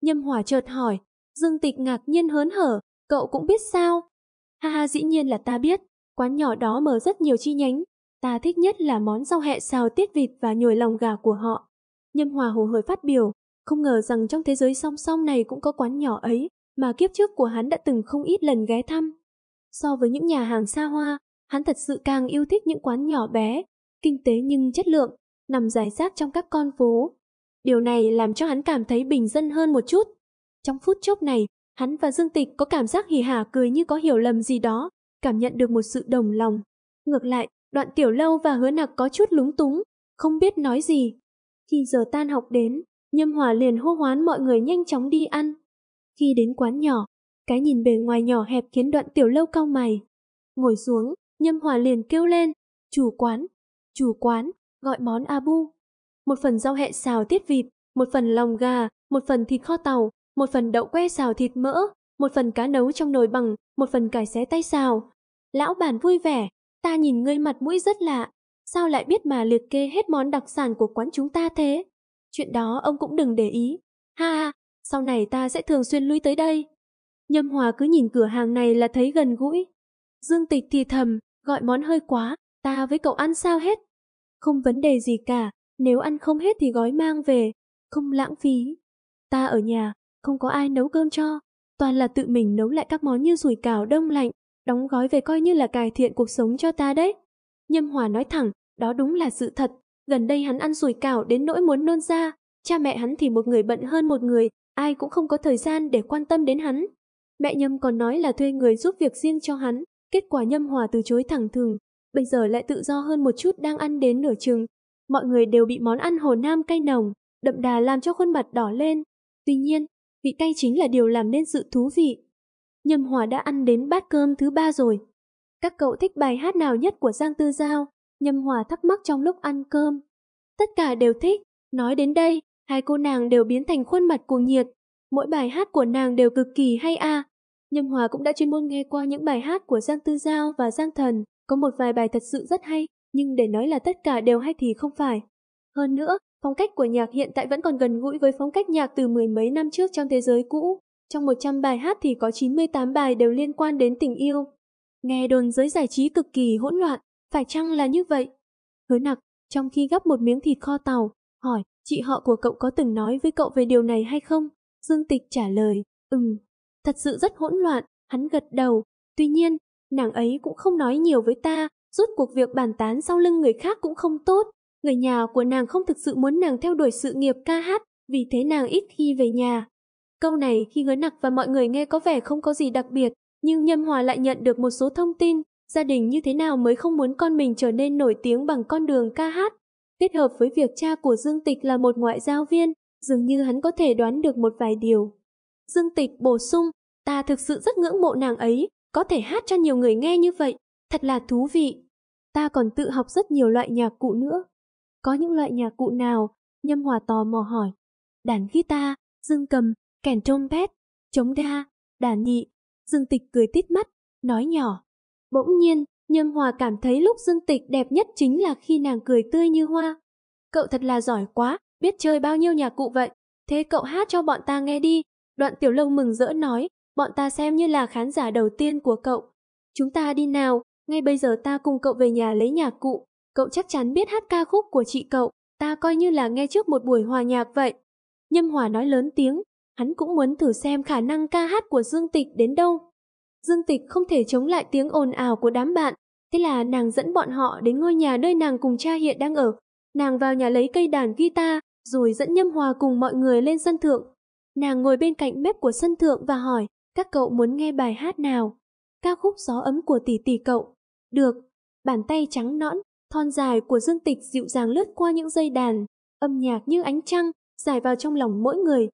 Nhâm Hòa chợt hỏi, Dương Tịch ngạc nhiên hớn hở, cậu cũng biết sao? Ha ha dĩ nhiên là ta biết, quán nhỏ đó mở rất nhiều chi nhánh, ta thích nhất là món rau hẹ xào tiết vịt và nhồi lòng gà của họ. Nhâm Hòa hồ hởi phát biểu, không ngờ rằng trong thế giới song song này cũng có quán nhỏ ấy, mà kiếp trước của hắn đã từng không ít lần ghé thăm. So với những nhà hàng xa hoa, hắn thật sự càng yêu thích những quán nhỏ bé, kinh tế nhưng chất lượng, nằm rải rác trong các con phố. Điều này làm cho hắn cảm thấy bình dân hơn một chút. Trong phút chốc này, hắn và Dương Tịch có cảm giác hỉ hả cười như có hiểu lầm gì đó, cảm nhận được một sự đồng lòng. Ngược lại, đoạn tiểu lâu và hứa nặc có chút lúng túng, không biết nói gì. Khi giờ tan học đến, Nhâm Hòa liền hô hoán mọi người nhanh chóng đi ăn. Khi đến quán nhỏ, cái nhìn bề ngoài nhỏ hẹp khiến đoạn tiểu lâu cau mày. Ngồi xuống, Nhâm Hòa liền kêu lên, chủ quán, chủ quán, gọi món abu. Một phần rau hẹ xào tiết vịt, một phần lòng gà, một phần thịt kho tàu, một phần đậu que xào thịt mỡ, một phần cá nấu trong nồi bằng, một phần cải xé tay xào. Lão bản vui vẻ, ta nhìn ngươi mặt mũi rất lạ, sao lại biết mà liệt kê hết món đặc sản của quán chúng ta thế? Chuyện đó ông cũng đừng để ý. Ha ha, sau này ta sẽ thường xuyên lui tới đây. Nhâm Hòa cứ nhìn cửa hàng này là thấy gần gũi. Dương Tịch thì thầm, gọi món hơi quá, ta với cậu ăn sao hết. Không vấn đề gì cả, nếu ăn không hết thì gói mang về, không lãng phí. Ta ở nhà, không có ai nấu cơm cho, toàn là tự mình nấu lại các món như rủi cảo đông lạnh, đóng gói về coi như là cải thiện cuộc sống cho ta đấy. Nhâm Hòa nói thẳng, đó đúng là sự thật, gần đây hắn ăn rủi cảo đến nỗi muốn nôn ra, cha mẹ hắn thì một người bận hơn một người, ai cũng không có thời gian để quan tâm đến hắn. Mẹ Nhâm còn nói là thuê người giúp việc riêng cho hắn, kết quả Nhâm Hòa từ chối thẳng thừng, bây giờ lại tự do hơn một chút đang ăn đến nửa chừng. Mọi người đều bị món ăn Hồ Nam cay nồng, đậm đà làm cho khuôn mặt đỏ lên. Tuy nhiên, vị cay chính là điều làm nên sự thú vị. Nhâm Hòa đã ăn đến bát cơm thứ ba rồi. Các cậu thích bài hát nào nhất của Giang Tư Giao? Nhâm Hòa thắc mắc trong lúc ăn cơm. Tất cả đều thích. Nói đến đây, hai cô nàng đều biến thành khuôn mặt cuồng nhiệt. Mỗi bài hát của nàng đều cực kỳ hay a. À. Nhâm Hòa cũng đã chuyên môn nghe qua những bài hát của Giang Tư Giao và Giang Thần. Có một vài bài thật sự rất hay, nhưng để nói là tất cả đều hay thì không phải. Hơn nữa, phong cách của nhạc hiện tại vẫn còn gần gũi với phong cách nhạc từ mười mấy năm trước trong thế giới cũ. Trong 100 bài hát thì có 98 bài đều liên quan đến tình yêu. Nghe đồn giới giải trí cực kỳ hỗn loạn, phải chăng là như vậy? Hứa nặc, trong khi gắp một miếng thịt kho tàu, hỏi, chị họ của cậu có từng nói với cậu về điều này hay không? Dương Tịch trả lời, ừm, thật sự rất hỗn loạn, hắn gật đầu. Tuy nhiên, nàng ấy cũng không nói nhiều với ta, rốt cuộc việc bàn tán sau lưng người khác cũng không tốt. Người nhà của nàng không thực sự muốn nàng theo đuổi sự nghiệp ca hát, vì thế nàng ít khi về nhà. Câu này khi hứa nặc và mọi người nghe có vẻ không có gì đặc biệt, nhưng Nhâm Hòa lại nhận được một số thông tin, gia đình như thế nào mới không muốn con mình trở nên nổi tiếng bằng con đường ca hát. Kết hợp với việc cha của Dương Tịch là một ngoại giao viên, dường như hắn có thể đoán được một vài điều. Dương Tịch bổ sung, ta thực sự rất ngưỡng mộ nàng ấy, có thể hát cho nhiều người nghe như vậy, thật là thú vị. Ta còn tự học rất nhiều loại nhạc cụ nữa. Có những loại nhạc cụ nào? Nhâm Hòa tò mò hỏi. Đàn guitar, dương cầm, kèn trompet, chống đa, đàn nhị. Dương Tịch cười tít mắt, nói nhỏ. Bỗng nhiên, nhưng Hòa cảm thấy lúc Dương Tịch đẹp nhất chính là khi nàng cười tươi như hoa. Cậu thật là giỏi quá, biết chơi bao nhiêu nhạc cụ vậy. Thế cậu hát cho bọn ta nghe đi. Đoạn tiểu lâu mừng rỡ nói, bọn ta xem như là khán giả đầu tiên của cậu. Chúng ta đi nào, ngay bây giờ ta cùng cậu về nhà lấy nhạc cụ. Cậu chắc chắn biết hát ca khúc của chị cậu, ta coi như là nghe trước một buổi hòa nhạc vậy. Nhâm Hòa nói lớn tiếng, hắn cũng muốn thử xem khả năng ca hát của Dương Tịch đến đâu. Dương Tịch không thể chống lại tiếng ồn ào của đám bạn, thế là nàng dẫn bọn họ đến ngôi nhà nơi nàng cùng cha hiện đang ở. Nàng vào nhà lấy cây đàn guitar, rồi dẫn Nhâm Hòa cùng mọi người lên sân thượng. Nàng ngồi bên cạnh mép của sân thượng và hỏi, các cậu muốn nghe bài hát nào? Ca khúc gió ấm của tỷ tỷ cậu. Được, bàn tay trắng nõn, thon dài của Dương Tịch dịu dàng lướt qua những dây đàn, âm nhạc như ánh trăng, giải vào trong lòng mỗi người.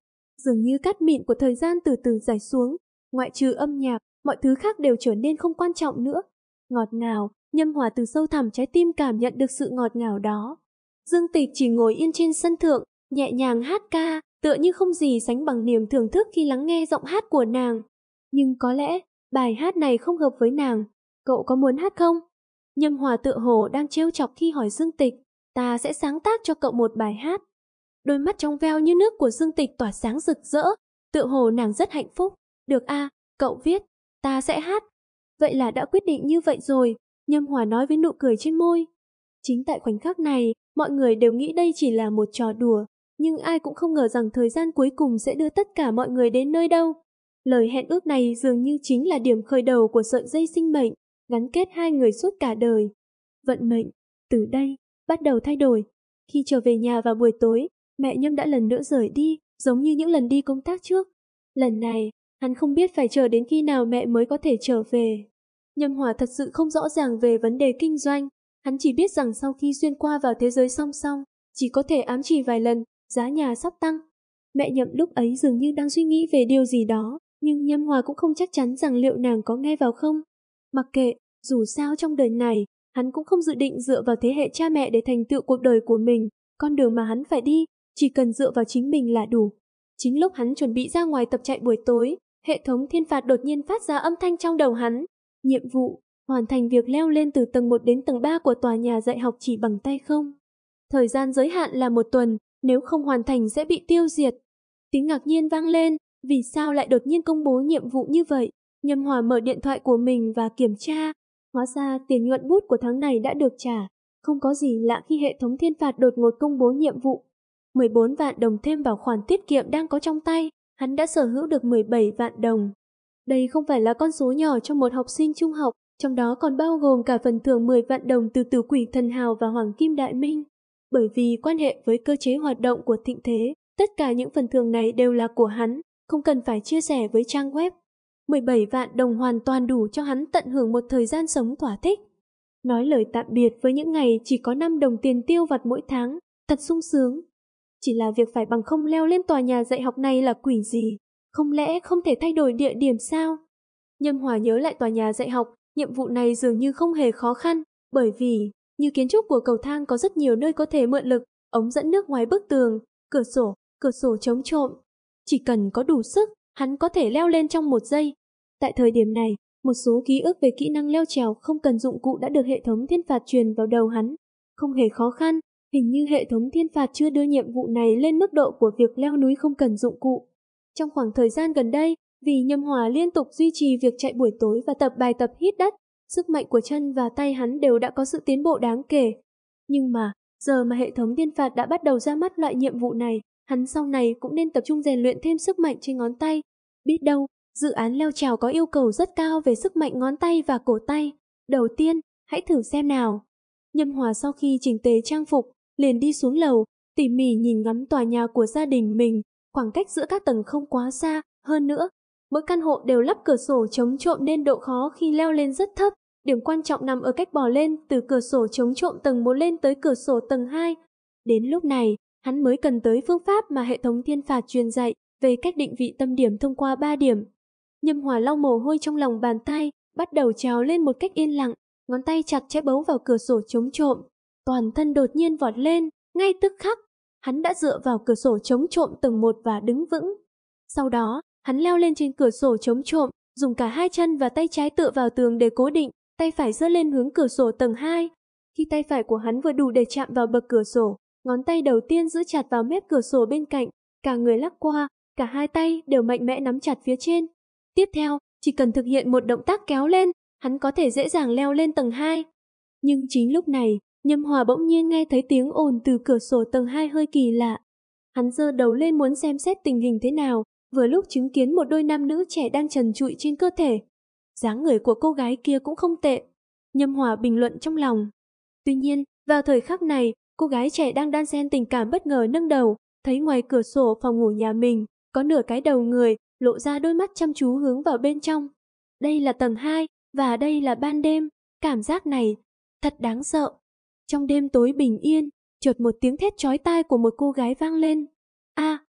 Dường như cát mịn của thời gian từ từ giải xuống, ngoại trừ âm nhạc, mọi thứ khác đều trở nên không quan trọng nữa. Ngọt ngào, nhâm hòa từ sâu thẳm trái tim cảm nhận được sự ngọt ngào đó. Dương Tịch chỉ ngồi yên trên sân thượng, nhẹ nhàng hát ca, tựa như không gì sánh bằng niềm thưởng thức khi lắng nghe giọng hát của nàng. Nhưng có lẽ, bài hát này không hợp với nàng. Cậu có muốn hát không? Nhâm hòa tựa hồ đang trêu chọc khi hỏi Dương Tịch, ta sẽ sáng tác cho cậu một bài hát. Đôi mắt trong veo như nước của Dương Tịch tỏa sáng rực rỡ, tựa hồ nàng rất hạnh phúc. Được a, cậu viết, ta sẽ hát. Vậy là đã quyết định như vậy rồi, Nhâm Hòa nói với nụ cười trên môi. Chính tại khoảnh khắc này, mọi người đều nghĩ đây chỉ là một trò đùa, nhưng ai cũng không ngờ rằng thời gian cuối cùng sẽ đưa tất cả mọi người đến nơi đâu. Lời hẹn ước này dường như chính là điểm khởi đầu của sợi dây sinh mệnh, gắn kết hai người suốt cả đời. Vận mệnh, từ đây, bắt đầu thay đổi. Khi trở về nhà vào buổi tối, mẹ Nhâm đã lần nữa rời đi, giống như những lần đi công tác trước. Lần này, hắn không biết phải chờ đến khi nào mẹ mới có thể trở về. Nhâm Hòa thật sự không rõ ràng về vấn đề kinh doanh, hắn chỉ biết rằng sau khi xuyên qua vào thế giới song song, chỉ có thể ám chỉ vài lần, giá nhà sắp tăng. Mẹ Nhậm lúc ấy dường như đang suy nghĩ về điều gì đó, nhưng Nhâm Hòa cũng không chắc chắn rằng liệu nàng có nghe vào không. Mặc kệ, dù sao trong đời này, hắn cũng không dự định dựa vào thế hệ cha mẹ để thành tựu cuộc đời của mình, con đường mà hắn phải đi, chỉ cần dựa vào chính mình là đủ. Chính lúc hắn chuẩn bị ra ngoài tập chạy buổi tối, hệ thống thiên phạt đột nhiên phát ra âm thanh trong đầu hắn. Nhiệm vụ, hoàn thành việc leo lên từ tầng 1 đến tầng 3 của tòa nhà dạy học chỉ bằng tay không. Thời gian giới hạn là một tuần, nếu không hoàn thành sẽ bị tiêu diệt. Tiếng ngạc nhiên vang lên, vì sao lại đột nhiên công bố nhiệm vụ như vậy? Nhâm Hòa mở điện thoại của mình và kiểm tra. Hóa ra tiền nhuận bút của tháng này đã được trả. Không có gì lạ khi hệ thống thiên phạt đột ngột công bố nhiệm vụ. 14 vạn đồng thêm vào khoản tiết kiệm đang có trong tay, hắn đã sở hữu được 17 vạn đồng. Đây không phải là con số nhỏ cho một học sinh trung học, trong đó còn bao gồm cả phần thưởng 10 vạn đồng từ tử quỷ thần hào và hoàng kim đại minh. Bởi vì quan hệ với cơ chế hoạt động của thịnh thế, tất cả những phần thưởng này đều là của hắn, không cần phải chia sẻ với trang web. 17 vạn đồng hoàn toàn đủ cho hắn tận hưởng một thời gian sống thỏa thích. Nói lời tạm biệt với những ngày chỉ có 5 đồng tiền tiêu vặt mỗi tháng, thật sung sướng. Chỉ là việc phải bằng không leo lên tòa nhà dạy học này là quỷ gì, không lẽ không thể thay đổi địa điểm sao? Nhâm Hòa nhớ lại tòa nhà dạy học, nhiệm vụ này dường như không hề khó khăn, bởi vì, như kiến trúc của cầu thang có rất nhiều nơi có thể mượn lực, ống dẫn nước ngoài bức tường, cửa sổ, cửa sổ chống trộm. Chỉ cần có đủ sức, hắn có thể leo lên trong một giây. Tại thời điểm này, một số ký ức về kỹ năng leo trèo không cần dụng cụ đã được hệ thống thiên phạt truyền vào đầu hắn. Không hề khó khăn, hình như hệ thống thiên phạt chưa đưa nhiệm vụ này lên mức độ của việc leo núi không cần dụng cụ. Trong khoảng thời gian gần đây, vì Nhâm Hòa liên tục duy trì việc chạy buổi tối và tập bài tập hít đất, sức mạnh của chân và tay hắn đều đã có sự tiến bộ đáng kể. Nhưng mà, giờ mà hệ thống thiên phạt đã bắt đầu ra mắt loại nhiệm vụ này, hắn sau này cũng nên tập trung rèn luyện thêm sức mạnh trên ngón tay. Biết đâu, dự án leo trèo có yêu cầu rất cao về sức mạnh ngón tay và cổ tay. Đầu tiên, hãy thử xem nào. Nhâm Hòa sau khi chỉnh tề trang phục, liền đi xuống lầu, tỉ mỉ nhìn ngắm tòa nhà của gia đình mình, khoảng cách giữa các tầng không quá xa, hơn nữa, mỗi căn hộ đều lắp cửa sổ chống trộm nên độ khó khi leo lên rất thấp. Điểm quan trọng nằm ở cách bò lên từ cửa sổ chống trộm tầng 1 lên tới cửa sổ tầng 2. Đến lúc này, hắn mới cần tới phương pháp mà hệ thống thiên phạt truyền dạy về cách định vị tâm điểm thông qua 3 điểm. Nhâm Hòa lau mồ hôi trong lòng bàn tay, bắt đầu trèo lên một cách yên lặng, ngón tay chặt chẽ bấu vào cửa sổ chống trộm. Toàn thân đột nhiên vọt lên, ngay tức khắc, hắn đã dựa vào cửa sổ chống trộm tầng một và đứng vững. Sau đó, hắn leo lên trên cửa sổ chống trộm, dùng cả hai chân và tay trái tựa vào tường để cố định, tay phải giơ lên hướng cửa sổ tầng 2. Khi tay phải của hắn vừa đủ để chạm vào bậc cửa sổ, ngón tay đầu tiên giữ chặt vào mép cửa sổ bên cạnh, cả người lắc qua, cả hai tay đều mạnh mẽ nắm chặt phía trên. Tiếp theo, chỉ cần thực hiện một động tác kéo lên, hắn có thể dễ dàng leo lên tầng 2. Nhưng chính lúc này, Nhâm Hòa bỗng nhiên nghe thấy tiếng ồn từ cửa sổ tầng 2 hơi kỳ lạ. Hắn giơ đầu lên muốn xem xét tình hình thế nào, vừa lúc chứng kiến một đôi nam nữ trẻ đang trần trụi trên cơ thể. dáng người của cô gái kia cũng không tệ. Nhâm Hòa bình luận trong lòng. Tuy nhiên, vào thời khắc này, cô gái trẻ đang đan xen tình cảm bất ngờ nâng đầu, thấy ngoài cửa sổ phòng ngủ nhà mình, có nửa cái đầu người, lộ ra đôi mắt chăm chú hướng vào bên trong. Đây là tầng 2, và đây là ban đêm, cảm giác này, thật đáng sợ. Trong đêm tối bình yên, chợt một tiếng thét chói tai của một cô gái vang lên. a à,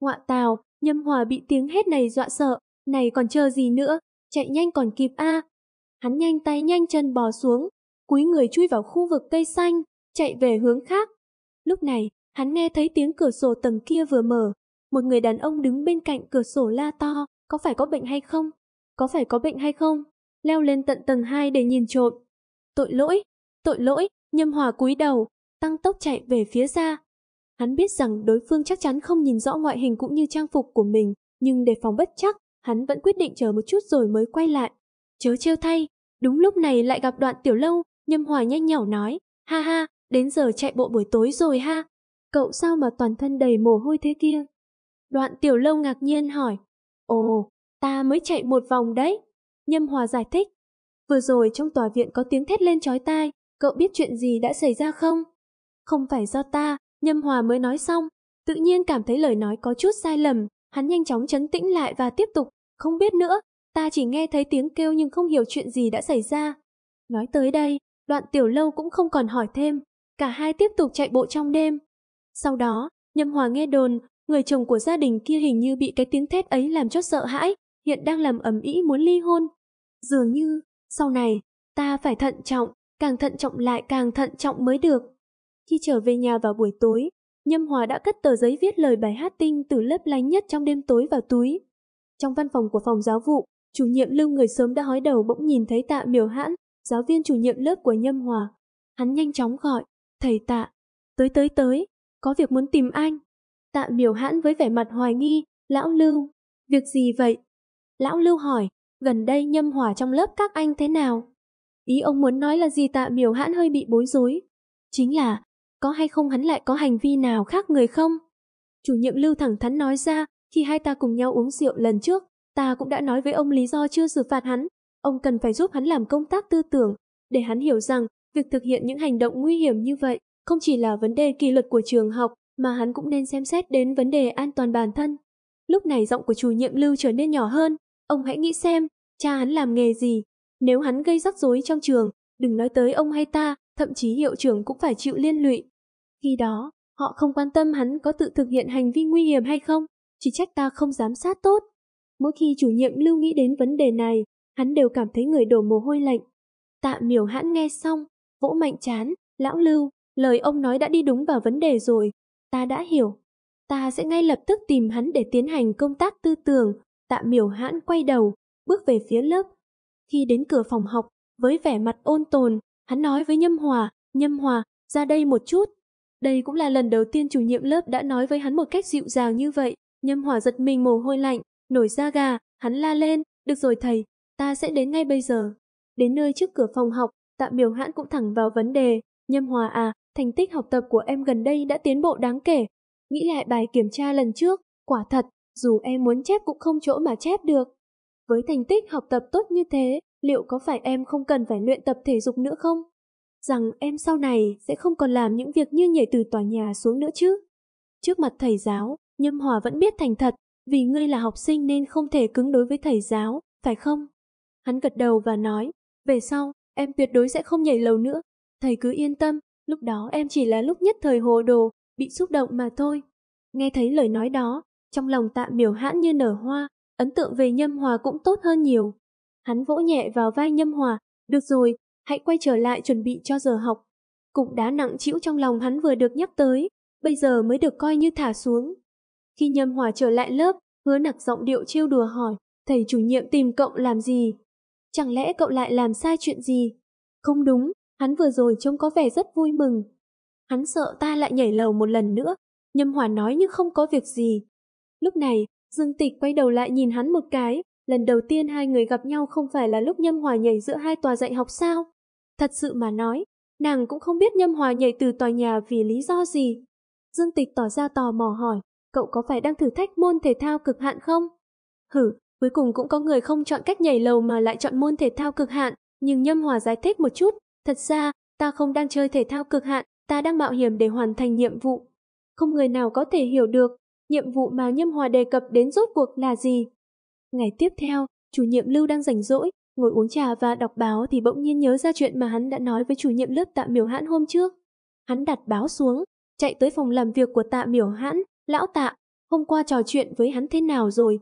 ngọa tào, nhâm hòa bị tiếng hét này dọa sợ, này còn chờ gì nữa, chạy nhanh còn kịp a Hắn nhanh tay nhanh chân bò xuống, cúi người chui vào khu vực cây xanh, chạy về hướng khác. Lúc này, hắn nghe thấy tiếng cửa sổ tầng kia vừa mở, một người đàn ông đứng bên cạnh cửa sổ la to, có phải có bệnh hay không? Có phải có bệnh hay không? Leo lên tận tầng 2 để nhìn trộm. Tội lỗi, tội lỗi, nhâm hòa cúi đầu, tăng tốc chạy về phía ra. Hắn biết rằng đối phương chắc chắn không nhìn rõ ngoại hình cũng như trang phục của mình, nhưng để phòng bất chắc, hắn vẫn quyết định chờ một chút rồi mới quay lại. Chớ trêu thay, đúng lúc này lại gặp đoạn tiểu lâu, nhâm hòa nhanh nhỏ nói, ha ha, đến giờ chạy bộ buổi tối rồi ha. Cậu sao mà toàn thân đầy mồ hôi thế kia? Đoạn tiểu lâu ngạc nhiên hỏi, ồ, ta mới chạy một vòng đấy. Nhâm hòa giải thích, vừa rồi trong tòa viện có tiếng thét lên chói tai, cậu biết chuyện gì đã xảy ra không? Không phải do ta, Nhâm hòa mới nói xong, tự nhiên cảm thấy lời nói có chút sai lầm, hắn nhanh chóng chấn tĩnh lại và tiếp tục, không biết nữa, ta chỉ nghe thấy tiếng kêu nhưng không hiểu chuyện gì đã xảy ra. Nói tới đây, đoạn tiểu lâu cũng không còn hỏi thêm, cả hai tiếp tục chạy bộ trong đêm. Sau đó, Nhâm Hòa nghe đồn, người chồng của gia đình kia hình như bị cái tiếng thét ấy làm cho sợ hãi, hiện đang làm ầm ĩ muốn ly hôn. Dường như, sau này, ta phải thận trọng, càng thận trọng lại càng thận trọng mới được. Khi trở về nhà vào buổi tối, Nhâm Hòa đã cất tờ giấy viết lời bài hát tinh từ lớp lánh nhất trong đêm tối vào túi. Trong văn phòng của phòng giáo vụ, chủ nhiệm lưu người sớm đã hói đầu bỗng nhìn thấy tạ miểu hãn, giáo viên chủ nhiệm lớp của Nhâm Hòa. Hắn nhanh chóng gọi, thầy tạ, tới tới tới, có việc muốn tìm anh. Tạ miểu hãn với vẻ mặt hoài nghi, lão lưu, việc gì vậy? Lão lưu hỏi, gần đây Nhâm Hòa trong lớp các anh thế nào? Ý ông muốn nói là gì tạ miểu hãn hơi bị bối rối. Chính là, có hay không hắn lại có hành vi nào khác người không? Chủ nhiệm lưu thẳng thắn nói ra, khi hai ta cùng nhau uống rượu lần trước, ta cũng đã nói với ông lý do chưa xử phạt hắn. Ông cần phải giúp hắn làm công tác tư tưởng, để hắn hiểu rằng việc thực hiện những hành động nguy hiểm như vậy không chỉ là vấn đề kỷ luật của trường học, mà hắn cũng nên xem xét đến vấn đề an toàn bản thân. Lúc này giọng của chủ nhiệm lưu trở nên nhỏ hơn, ông hãy nghĩ xem, cha hắn làm nghề gì. Nếu hắn gây rắc rối trong trường, đừng nói tới ông hay ta, thậm chí hiệu trưởng cũng phải chịu liên lụy. Khi đó, họ không quan tâm hắn có tự thực hiện hành vi nguy hiểm hay không, chỉ trách ta không giám sát tốt. Mỗi khi chủ nhiệm lưu nghĩ đến vấn đề này, hắn đều cảm thấy người đổ mồ hôi lạnh. Tạ miểu hãn nghe xong, vỗ mạnh chán, lão lưu, lời ông nói đã đi đúng vào vấn đề rồi, ta đã hiểu. Ta sẽ ngay lập tức tìm hắn để tiến hành công tác tư tưởng, tạ miểu hãn quay đầu, bước về phía lớp. Khi đến cửa phòng học, với vẻ mặt ôn tồn, hắn nói với Nhâm Hòa, Nhâm Hòa, ra đây một chút. Đây cũng là lần đầu tiên chủ nhiệm lớp đã nói với hắn một cách dịu dàng như vậy. Nhâm Hòa giật mình mồ hôi lạnh, nổi da gà, hắn la lên, được rồi thầy, ta sẽ đến ngay bây giờ. Đến nơi trước cửa phòng học, tạ miểu hãn cũng thẳng vào vấn đề. Nhâm Hòa à, thành tích học tập của em gần đây đã tiến bộ đáng kể. Nghĩ lại bài kiểm tra lần trước, quả thật, dù em muốn chép cũng không chỗ mà chép được. Với thành tích học tập tốt như thế, liệu có phải em không cần phải luyện tập thể dục nữa không? Rằng em sau này sẽ không còn làm những việc như nhảy từ tòa nhà xuống nữa chứ? Trước mặt thầy giáo, Nhâm Hòa vẫn biết thành thật, vì ngươi là học sinh nên không thể cứng đối với thầy giáo, phải không? Hắn gật đầu và nói, về sau, em tuyệt đối sẽ không nhảy lầu nữa. Thầy cứ yên tâm, lúc đó em chỉ là lúc nhất thời hồ đồ, bị xúc động mà thôi. Nghe thấy lời nói đó, trong lòng tạ miểu hãn như nở hoa, ấn tượng về Nhâm Hòa cũng tốt hơn nhiều. Hắn vỗ nhẹ vào vai Nhâm Hòa, được rồi, hãy quay trở lại chuẩn bị cho giờ học. Cục đá nặng chịu trong lòng hắn vừa được nhắc tới, bây giờ mới được coi như thả xuống. Khi Nhâm Hòa trở lại lớp, hứa nặc giọng điệu trêu đùa hỏi, thầy chủ nhiệm tìm cậu làm gì? Chẳng lẽ cậu lại làm sai chuyện gì? Không đúng, hắn vừa rồi trông có vẻ rất vui mừng. Hắn sợ ta lại nhảy lầu một lần nữa, Nhâm Hòa nói như không có việc gì. Lúc này, Dương Tịch quay đầu lại nhìn hắn một cái, lần đầu tiên hai người gặp nhau không phải là lúc Nhâm Hòa nhảy giữa hai tòa dạy học sao? Thật sự mà nói, nàng cũng không biết Nhâm Hòa nhảy từ tòa nhà vì lý do gì. Dương Tịch tỏ ra tò mò hỏi, cậu có phải đang thử thách môn thể thao cực hạn không? Hử, cuối cùng cũng có người không chọn cách nhảy lầu mà lại chọn môn thể thao cực hạn, nhưng Nhâm Hòa giải thích một chút, thật ra, ta không đang chơi thể thao cực hạn, ta đang mạo hiểm để hoàn thành nhiệm vụ. Không người nào có thể hiểu được, nhiệm vụ mà Nhâm Hòa đề cập đến rốt cuộc là gì. Ngày tiếp theo, chủ nhiệm Lưu đang rảnh rỗi, ngồi uống trà và đọc báo thì bỗng nhiên nhớ ra chuyện mà hắn đã nói với chủ nhiệm lớp tạ miểu hãn hôm trước. Hắn đặt báo xuống, chạy tới phòng làm việc của tạ miểu hãn, lão tạ, hôm qua trò chuyện với hắn thế nào rồi?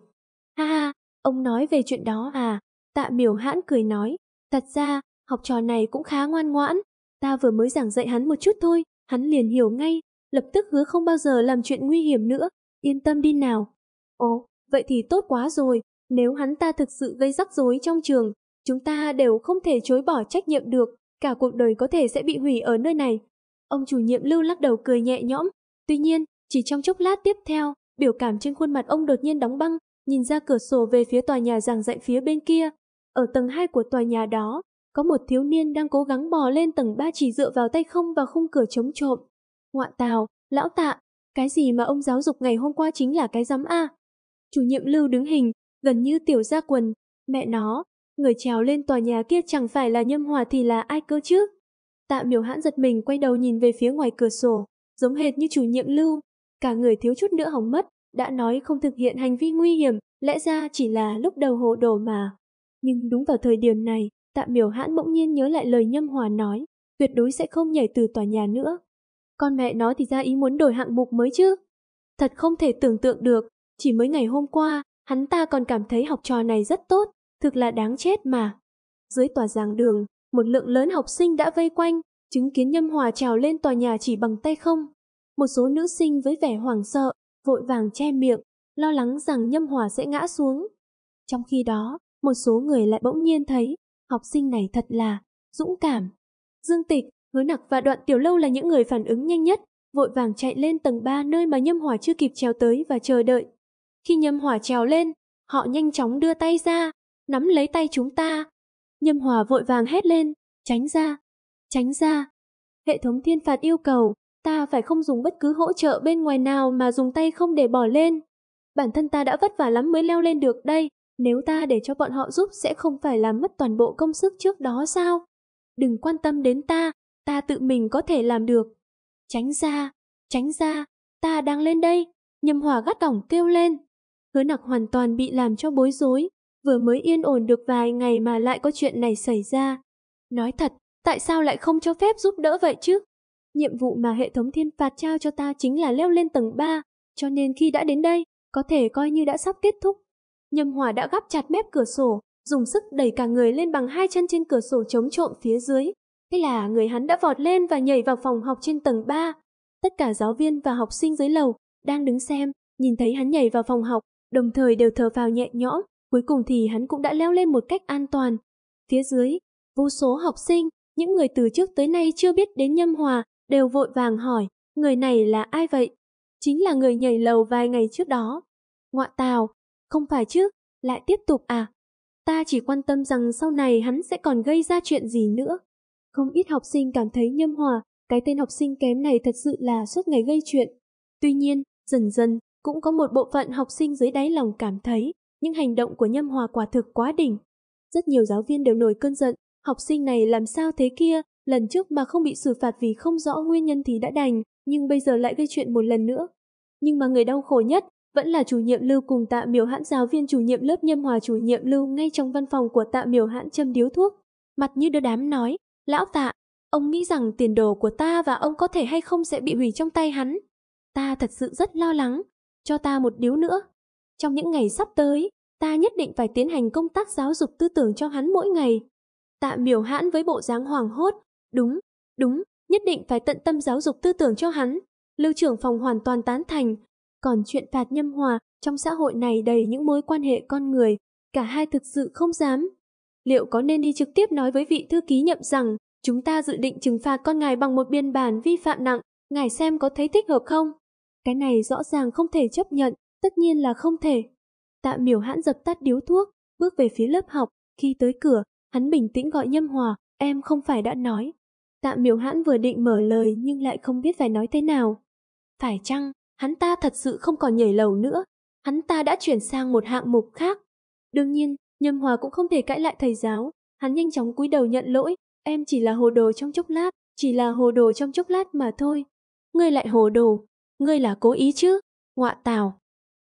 Ha ha, ông nói về chuyện đó à? Tạ miểu hãn cười nói, thật ra, học trò này cũng khá ngoan ngoãn, ta vừa mới giảng dạy hắn một chút thôi, hắn liền hiểu ngay, lập tức hứa không bao giờ làm chuyện nguy hiểm nữa, yên tâm đi nào. Ồ, vậy thì tốt quá rồi, nếu hắn ta thực sự gây rắc rối trong trường, chúng ta đều không thể chối bỏ trách nhiệm được, cả cuộc đời có thể sẽ bị hủy ở nơi này. Ông chủ nhiệm lưu lắc đầu cười nhẹ nhõm, tuy nhiên, chỉ trong chốc lát tiếp theo, biểu cảm trên khuôn mặt ông đột nhiên đóng băng, nhìn ra cửa sổ về phía tòa nhà giảng dạy phía bên kia. Ở tầng 2 của tòa nhà đó, có một thiếu niên đang cố gắng bò lên tầng 3 chỉ dựa vào tay không và khung cửa chống trộm. Ngoạ tào, lão tạ, cái gì mà ông giáo dục ngày hôm qua chính là cái giám A. Chủ nhiệm lưu đứng hình, gần như tiểu gia quần. Mẹ nó, người trèo lên tòa nhà kia chẳng phải là nhâm hòa thì là ai cơ chứ? Tạ miểu hãn giật mình quay đầu nhìn về phía ngoài cửa sổ, giống hệt như chủ nhiệm lưu. Cả người thiếu chút nữa hỏng mất, đã nói không thực hiện hành vi nguy hiểm, lẽ ra chỉ là lúc đầu hồ đồ mà. Nhưng đúng vào thời điểm này, tạ miểu hãn bỗng nhiên nhớ lại lời nhâm hòa nói, tuyệt đối sẽ không nhảy từ tòa nhà nữa. Con mẹ nó thì ra ý muốn đổi hạng mục mới chứ. Thật không thể tưởng tượng được, chỉ mới ngày hôm qua, hắn ta còn cảm thấy học trò này rất tốt, thực là đáng chết mà. Dưới tòa giảng đường, một lượng lớn học sinh đã vây quanh, chứng kiến Nhâm Hòa trào lên tòa nhà chỉ bằng tay không. Một số nữ sinh với vẻ hoảng sợ, vội vàng che miệng, lo lắng rằng Nhâm Hòa sẽ ngã xuống. Trong khi đó, một số người lại bỗng nhiên thấy, học sinh này thật là dũng cảm. Dương Tịch, Hứa Nặc và Đoạn Tiểu Lâu là những người phản ứng nhanh nhất, vội vàng chạy lên tầng 3 nơi mà Nhâm hỏa chưa kịp trèo tới và chờ đợi. Khi Nhâm hỏa trèo lên, họ nhanh chóng đưa tay ra, nắm lấy tay chúng ta. Nhâm hỏa vội vàng hét lên, tránh ra, tránh ra. Hệ thống thiên phạt yêu cầu, ta phải không dùng bất cứ hỗ trợ bên ngoài nào mà dùng tay không để bỏ lên. Bản thân ta đã vất vả lắm mới leo lên được đây, nếu ta để cho bọn họ giúp sẽ không phải làm mất toàn bộ công sức trước đó sao? Đừng quan tâm đến ta, ta tự mình có thể làm được. Tránh ra, tránh ra, ta đang lên đây. Nhâm hòa gắt gỏng kêu lên. Hứa nặc hoàn toàn bị làm cho bối rối, vừa mới yên ổn được vài ngày mà lại có chuyện này xảy ra. Nói thật, tại sao lại không cho phép giúp đỡ vậy chứ? Nhiệm vụ mà hệ thống thiên phạt trao cho ta chính là leo lên tầng 3, cho nên khi đã đến đây, có thể coi như đã sắp kết thúc. Nhâm Hòa đã gắp chặt mép cửa sổ, dùng sức đẩy cả người lên bằng hai chân trên cửa sổ chống trộm phía dưới. Thế là người hắn đã vọt lên và nhảy vào phòng học trên tầng 3. Tất cả giáo viên và học sinh dưới lầu đang đứng xem, nhìn thấy hắn nhảy vào phòng học, đồng thời đều thở vào nhẹ nhõm, cuối cùng thì hắn cũng đã leo lên một cách an toàn. Phía dưới, vô số học sinh, những người từ trước tới nay chưa biết đến Nhâm Hòa, đều vội vàng hỏi, người này là ai vậy? Chính là người nhảy lầu vài ngày trước đó. Ngoạ tào, không phải chứ, lại tiếp tục à? Ta chỉ quan tâm rằng sau này hắn sẽ còn gây ra chuyện gì nữa. Không ít học sinh cảm thấy Nhâm Hòa, cái tên học sinh kém này thật sự là suốt ngày gây chuyện. Tuy nhiên, dần dần, cũng có một bộ phận học sinh dưới đáy lòng cảm thấy những hành động của Nhâm Hòa quả thực quá đỉnh. Rất nhiều giáo viên đều nổi cơn giận, học sinh này làm sao thế kia, lần trước mà không bị xử phạt vì không rõ nguyên nhân thì đã đành, nhưng bây giờ lại gây chuyện một lần nữa. Nhưng mà người đau khổ nhất vẫn là chủ nhiệm lưu cùng tạ miểu hãn giáo viên chủ nhiệm lớp Nhâm Hòa chủ nhiệm lưu ngay trong văn phòng của tạ miểu hãn châm điếu thuốc. Mặt như đưa đám nói, lão tạ, ông nghĩ rằng tiền đồ của ta và ông có thể hay không sẽ bị hủy trong tay hắn. Ta thật sự rất lo lắng, cho ta một điếu nữa. Trong những ngày sắp tới, ta nhất định phải tiến hành công tác giáo dục tư tưởng cho hắn mỗi ngày. Tạ miểu hãn với bộ dáng hoàng hốt, đúng, đúng, nhất định phải tận tâm giáo dục tư tưởng cho hắn. Lưu trưởng phòng hoàn toàn tán thành, còn chuyện phạt nhâm hòa trong xã hội này đầy những mối quan hệ con người, cả hai thực sự không dám. Liệu có nên đi trực tiếp nói với vị thư ký nhậm rằng chúng ta dự định trừng phạt con ngài bằng một biên bản vi phạm nặng, ngài xem có thấy thích hợp không? Cái này rõ ràng không thể chấp nhận, tất nhiên là không thể. Tạ miểu hãn dập tắt điếu thuốc, bước về phía lớp học, khi tới cửa, hắn bình tĩnh gọi nhâm hòa, em không phải đã nói. Tạ miểu hãn vừa định mở lời nhưng lại không biết phải nói thế nào. Phải chăng, hắn ta thật sự không còn nhảy lầu nữa, hắn ta đã chuyển sang một hạng mục khác. Đương nhiên, nhâm hòa cũng không thể cãi lại thầy giáo, hắn nhanh chóng cúi đầu nhận lỗi, em chỉ là hồ đồ trong chốc lát, chỉ là hồ đồ trong chốc lát mà thôi. Ngươi lại hồ đồ, ngươi là cố ý chứ, ngọa tào.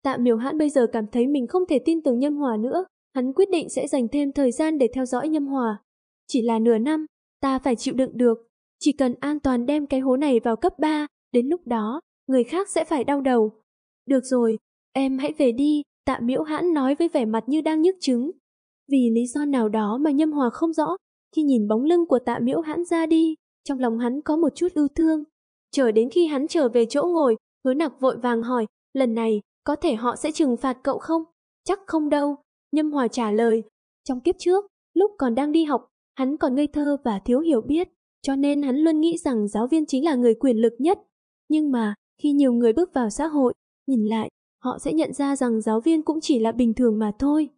Tạ miểu hãn bây giờ cảm thấy mình không thể tin tưởng nhâm hòa nữa, hắn quyết định sẽ dành thêm thời gian để theo dõi nhâm hòa. Chỉ là nửa năm, ta phải chịu đựng được, chỉ cần an toàn đem cái hố này vào cấp 3, đến lúc đó, người khác sẽ phải đau đầu. Được rồi, Em hãy về đi, tạ miễu hãn nói với vẻ mặt như đang nhức chứng. Vì lý do nào đó mà Nhâm Hòa không rõ, khi nhìn bóng lưng của tạ miễu hãn ra đi, trong lòng hắn có một chút ưu thương. Chờ đến khi hắn trở về chỗ ngồi, hứa nặc vội vàng hỏi, lần này, có thể họ sẽ trừng phạt cậu không? Chắc không đâu, Nhâm Hòa trả lời. Trong kiếp trước, lúc còn đang đi học, hắn còn ngây thơ và thiếu hiểu biết, cho nên hắn luôn nghĩ rằng giáo viên chính là người quyền lực nhất. Nhưng mà, khi nhiều người bước vào xã hội, nhìn lại, họ sẽ nhận ra rằng giáo viên cũng chỉ là bình thường mà thôi.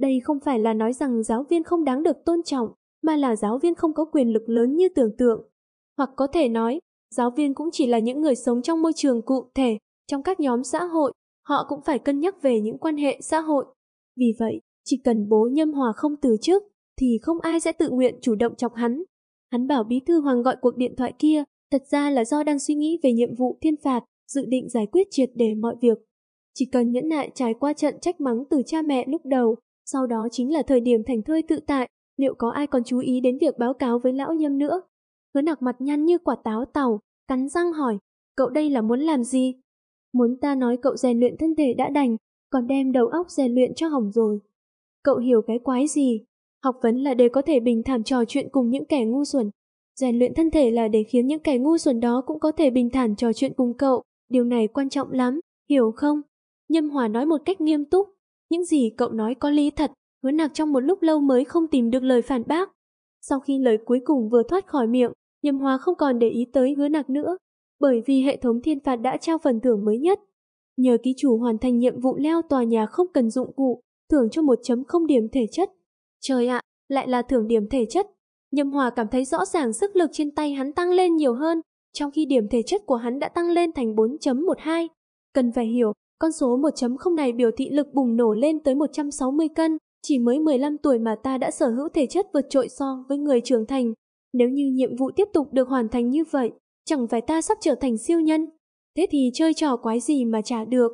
Đây không phải là nói rằng giáo viên không đáng được tôn trọng, mà là giáo viên không có quyền lực lớn như tưởng tượng. Hoặc có thể nói, giáo viên cũng chỉ là những người sống trong môi trường cụ thể, trong các nhóm xã hội, họ cũng phải cân nhắc về những quan hệ xã hội. Vì vậy, chỉ cần bố Nhâm Hòa không từ chức, thì không ai sẽ tự nguyện chủ động chọc hắn. Hắn bảo bí thư Hoàng gọi cuộc điện thoại kia, thật ra là do đang suy nghĩ về nhiệm vụ thiên phạt, dự định giải quyết triệt để mọi việc. Chỉ cần nhẫn nại trải qua trận trách mắng từ cha mẹ lúc đầu, sau đó chính là thời điểm thành thơi tự tại, liệu có ai còn chú ý đến việc báo cáo với lão nhâm nữa? Hứa nặc mặt nhăn như quả táo tàu, cắn răng hỏi, cậu đây là muốn làm gì? Muốn ta nói cậu rèn luyện thân thể đã đành, còn đem đầu óc rèn luyện cho hỏng rồi. Cậu hiểu cái quái gì? Học vấn là để có thể bình thản trò chuyện cùng những kẻ ngu xuẩn. Rèn luyện thân thể là để khiến những kẻ ngu xuẩn đó cũng có thể bình thản trò chuyện cùng cậu. Điều này quan trọng lắm, hiểu không? Nhâm Hòa nói một cách nghiêm túc. Những gì cậu nói có lý thật, hứa nạc trong một lúc lâu mới không tìm được lời phản bác. Sau khi lời cuối cùng vừa thoát khỏi miệng, Nhâm Hòa không còn để ý tới hứa nạc nữa, bởi vì hệ thống thiên phạt đã trao phần thưởng mới nhất. Nhờ ký chủ hoàn thành nhiệm vụ leo tòa nhà không cần dụng cụ, thưởng cho một chấm không điểm thể chất. Trời ạ, lại là thưởng điểm thể chất. Nhâm Hòa cảm thấy rõ ràng sức lực trên tay hắn tăng lên nhiều hơn, trong khi điểm thể chất của hắn đã tăng lên thành 4.12. Cần phải hiểu, con số 1.0 này biểu thị lực bùng nổ lên tới 160 cân, chỉ mới 15 tuổi mà ta đã sở hữu thể chất vượt trội so với người trưởng thành. Nếu như nhiệm vụ tiếp tục được hoàn thành như vậy, chẳng phải ta sắp trở thành siêu nhân. Thế thì chơi trò quái gì mà trả được.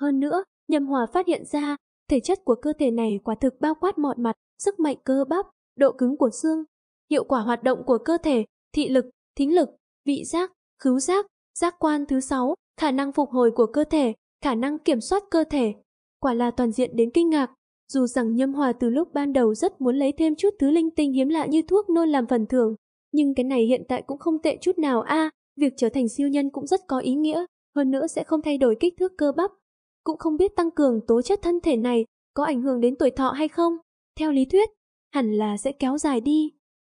Hơn nữa, Nhâm Hòa phát hiện ra, thể chất của cơ thể này quả thực bao quát mọi mặt, sức mạnh cơ bắp, độ cứng của xương, hiệu quả hoạt động của cơ thể, thị lực, thính lực, vị giác, khứu giác, giác quan thứ sáu, khả năng phục hồi của cơ thể, khả năng kiểm soát cơ thể. Quả là toàn diện đến kinh ngạc, dù rằng Nhâm Hòa từ lúc ban đầu rất muốn lấy thêm chút thứ linh tinh hiếm lạ như thuốc nôn làm phần thưởng, nhưng cái này hiện tại cũng không tệ chút nào a, việc trở thành siêu nhân cũng rất có ý nghĩa, hơn nữa sẽ không thay đổi kích thước cơ bắp, cũng không biết tăng cường tố chất thân thể này có ảnh hưởng đến tuổi thọ hay không. Theo lý thuyết, hẳn là sẽ kéo dài đi.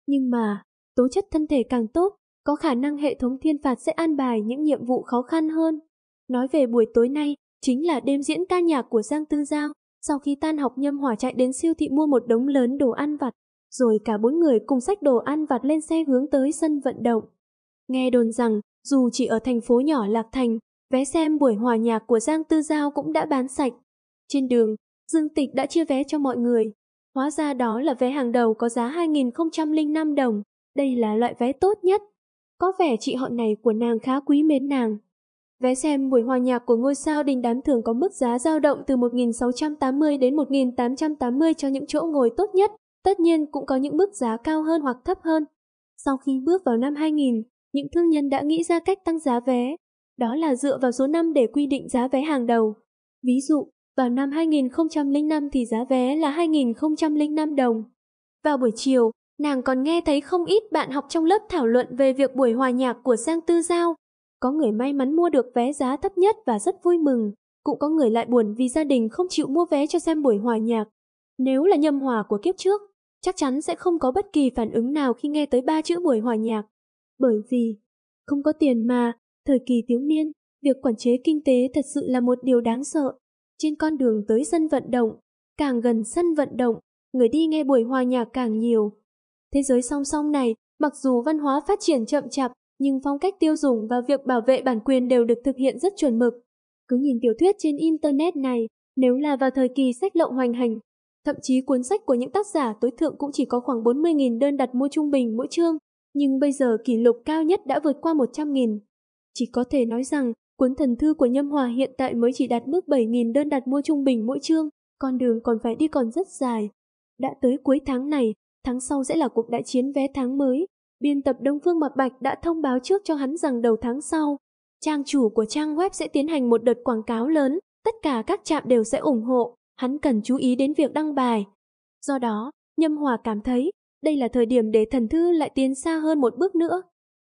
Nhưng mà, tố chất thân thể càng tốt, có khả năng hệ thống thiên phạt sẽ an bài những nhiệm vụ khó khăn hơn. Nói về buổi tối nay, chính là đêm diễn ca nhạc của Giang Tư Giao. Sau khi tan học nhâm hỏa chạy đến siêu thị mua một đống lớn đồ ăn vặt, rồi cả bốn người cùng xách đồ ăn vặt lên xe hướng tới sân vận động. Nghe đồn rằng, dù chỉ ở thành phố nhỏ Lạc Thành, vé xem buổi hòa nhạc của Giang Tư Giao cũng đã bán sạch. Trên đường, Dương Tịch đã chia vé cho mọi người. Hóa ra đó là vé hàng đầu có giá 2.005 đồng. Đây là loại vé tốt nhất. Có vẻ chị họ này của nàng khá quý mến nàng. Vé xem buổi hòa nhạc của ngôi sao đình đám thường có mức giá dao động từ 1.680 đến 1.880 cho những chỗ ngồi tốt nhất, tất nhiên cũng có những mức giá cao hơn hoặc thấp hơn. Sau khi bước vào năm 2000, những thương nhân đã nghĩ ra cách tăng giá vé, đó là dựa vào số năm để quy định giá vé hàng đầu. Ví dụ, vào năm 2005 thì giá vé là 2005 đồng. Vào buổi chiều, nàng còn nghe thấy không ít bạn học trong lớp thảo luận về việc buổi hòa nhạc của Giang Tư Giao. Có người may mắn mua được vé giá thấp nhất và rất vui mừng, cũng có người lại buồn vì gia đình không chịu mua vé cho xem buổi hòa nhạc. Nếu là nhâm hòa của kiếp trước, chắc chắn sẽ không có bất kỳ phản ứng nào khi nghe tới ba chữ buổi hòa nhạc. Bởi vì, không có tiền mà, thời kỳ thiếu niên, việc quản chế kinh tế thật sự là một điều đáng sợ. Trên con đường tới sân vận động, càng gần sân vận động, người đi nghe buổi hòa nhạc càng nhiều. Thế giới song song này, mặc dù văn hóa phát triển chậm chạp, nhưng phong cách tiêu dùng và việc bảo vệ bản quyền đều được thực hiện rất chuẩn mực. Cứ nhìn tiểu thuyết trên Internet này, nếu là vào thời kỳ sách lậu hoành hành, thậm chí cuốn sách của những tác giả tối thượng cũng chỉ có khoảng 40.000 đơn đặt mua trung bình mỗi chương, nhưng bây giờ kỷ lục cao nhất đã vượt qua 100.000. Chỉ có thể nói rằng, cuốn thần thư của Nhâm Hòa hiện tại mới chỉ đạt mức 7.000 đơn đặt mua trung bình mỗi chương, con đường còn phải đi còn rất dài. Đã tới cuối tháng này, tháng sau sẽ là cuộc đại chiến vé tháng mới. Biên tập Đông Phương Mạc Bạch đã thông báo trước cho hắn rằng đầu tháng sau, trang chủ của trang web sẽ tiến hành một đợt quảng cáo lớn, tất cả các trạm đều sẽ ủng hộ, hắn cần chú ý đến việc đăng bài. Do đó, Nhâm Hòa cảm thấy đây là thời điểm để thần thư lại tiến xa hơn một bước nữa.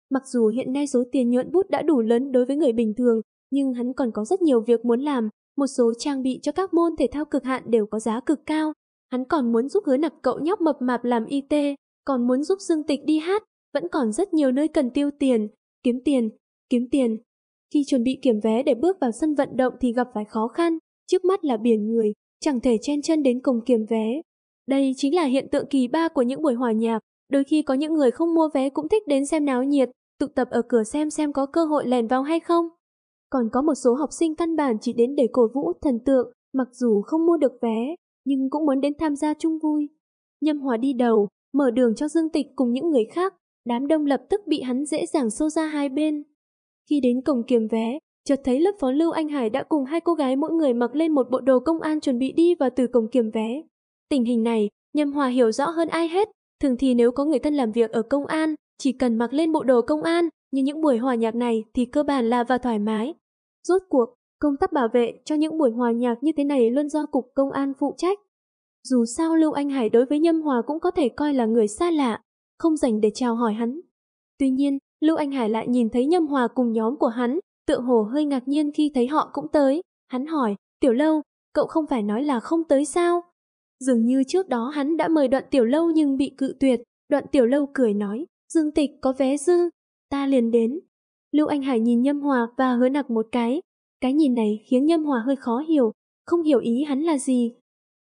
Mặc dù hiện nay số tiền nhuận bút đã đủ lớn đối với người bình thường, nhưng hắn còn có rất nhiều việc muốn làm, một số trang bị cho các môn thể thao cực hạn đều có giá cực cao. Hắn còn muốn giúp hứa nặc cậu nhóc mập mạp làm y tê, còn muốn giúp Dương Tịch đi hát, vẫn còn rất nhiều nơi cần tiêu tiền, kiếm tiền, kiếm tiền. Khi chuẩn bị kiểm vé để bước vào sân vận động thì gặp phải khó khăn, trước mắt là biển người, chẳng thể chen chân đến cùng kiểm vé. Đây chính là hiện tượng kỳ ba của những buổi hòa nhạc, đôi khi có những người không mua vé cũng thích đến xem náo nhiệt, tụ tập ở cửa xem xem có cơ hội lèn vào hay không. Còn có một số học sinh căn bản chỉ đến để cổ vũ thần tượng, mặc dù không mua được vé, nhưng cũng muốn đến tham gia chung vui. Nhâm Hòa đi đầu, mở đường cho Dương Tịch cùng những người khác, đám đông lập tức bị hắn dễ dàng xô ra hai bên. Khi đến cổng kiểm vé, chợt thấy lớp phó Lưu Anh Hải đã cùng hai cô gái mỗi người mặc lên một bộ đồ công an chuẩn bị đi vào từ cổng kiểm vé. Tình hình này, Nhâm Hòa hiểu rõ hơn ai hết, thường thì nếu có người thân làm việc ở công an, chỉ cần mặc lên bộ đồ công an, như những buổi hòa nhạc này thì cơ bản là và thoải mái. Rốt cuộc, công tác bảo vệ cho những buổi hòa nhạc như thế này luôn do Cục Công an phụ trách. Dù sao Lưu Anh Hải đối với Nhâm Hòa cũng có thể coi là người xa lạ, không dành để chào hỏi hắn. Tuy nhiên, Lưu Anh Hải lại nhìn thấy Nhâm Hòa cùng nhóm của hắn, tựa hồ hơi ngạc nhiên khi thấy họ cũng tới. Hắn hỏi, Tiểu Lâu, cậu không phải nói là không tới sao? Dường như trước đó hắn đã mời đoạn Tiểu Lâu nhưng bị cự tuyệt. Đoạn Tiểu Lâu cười nói, Dương Tịch có vé dư, ta liền đến. Lưu Anh Hải nhìn Nhâm Hòa và hứa nặc một cái. Cái nhìn này khiến Nhâm Hòa hơi khó hiểu, không hiểu ý hắn là gì.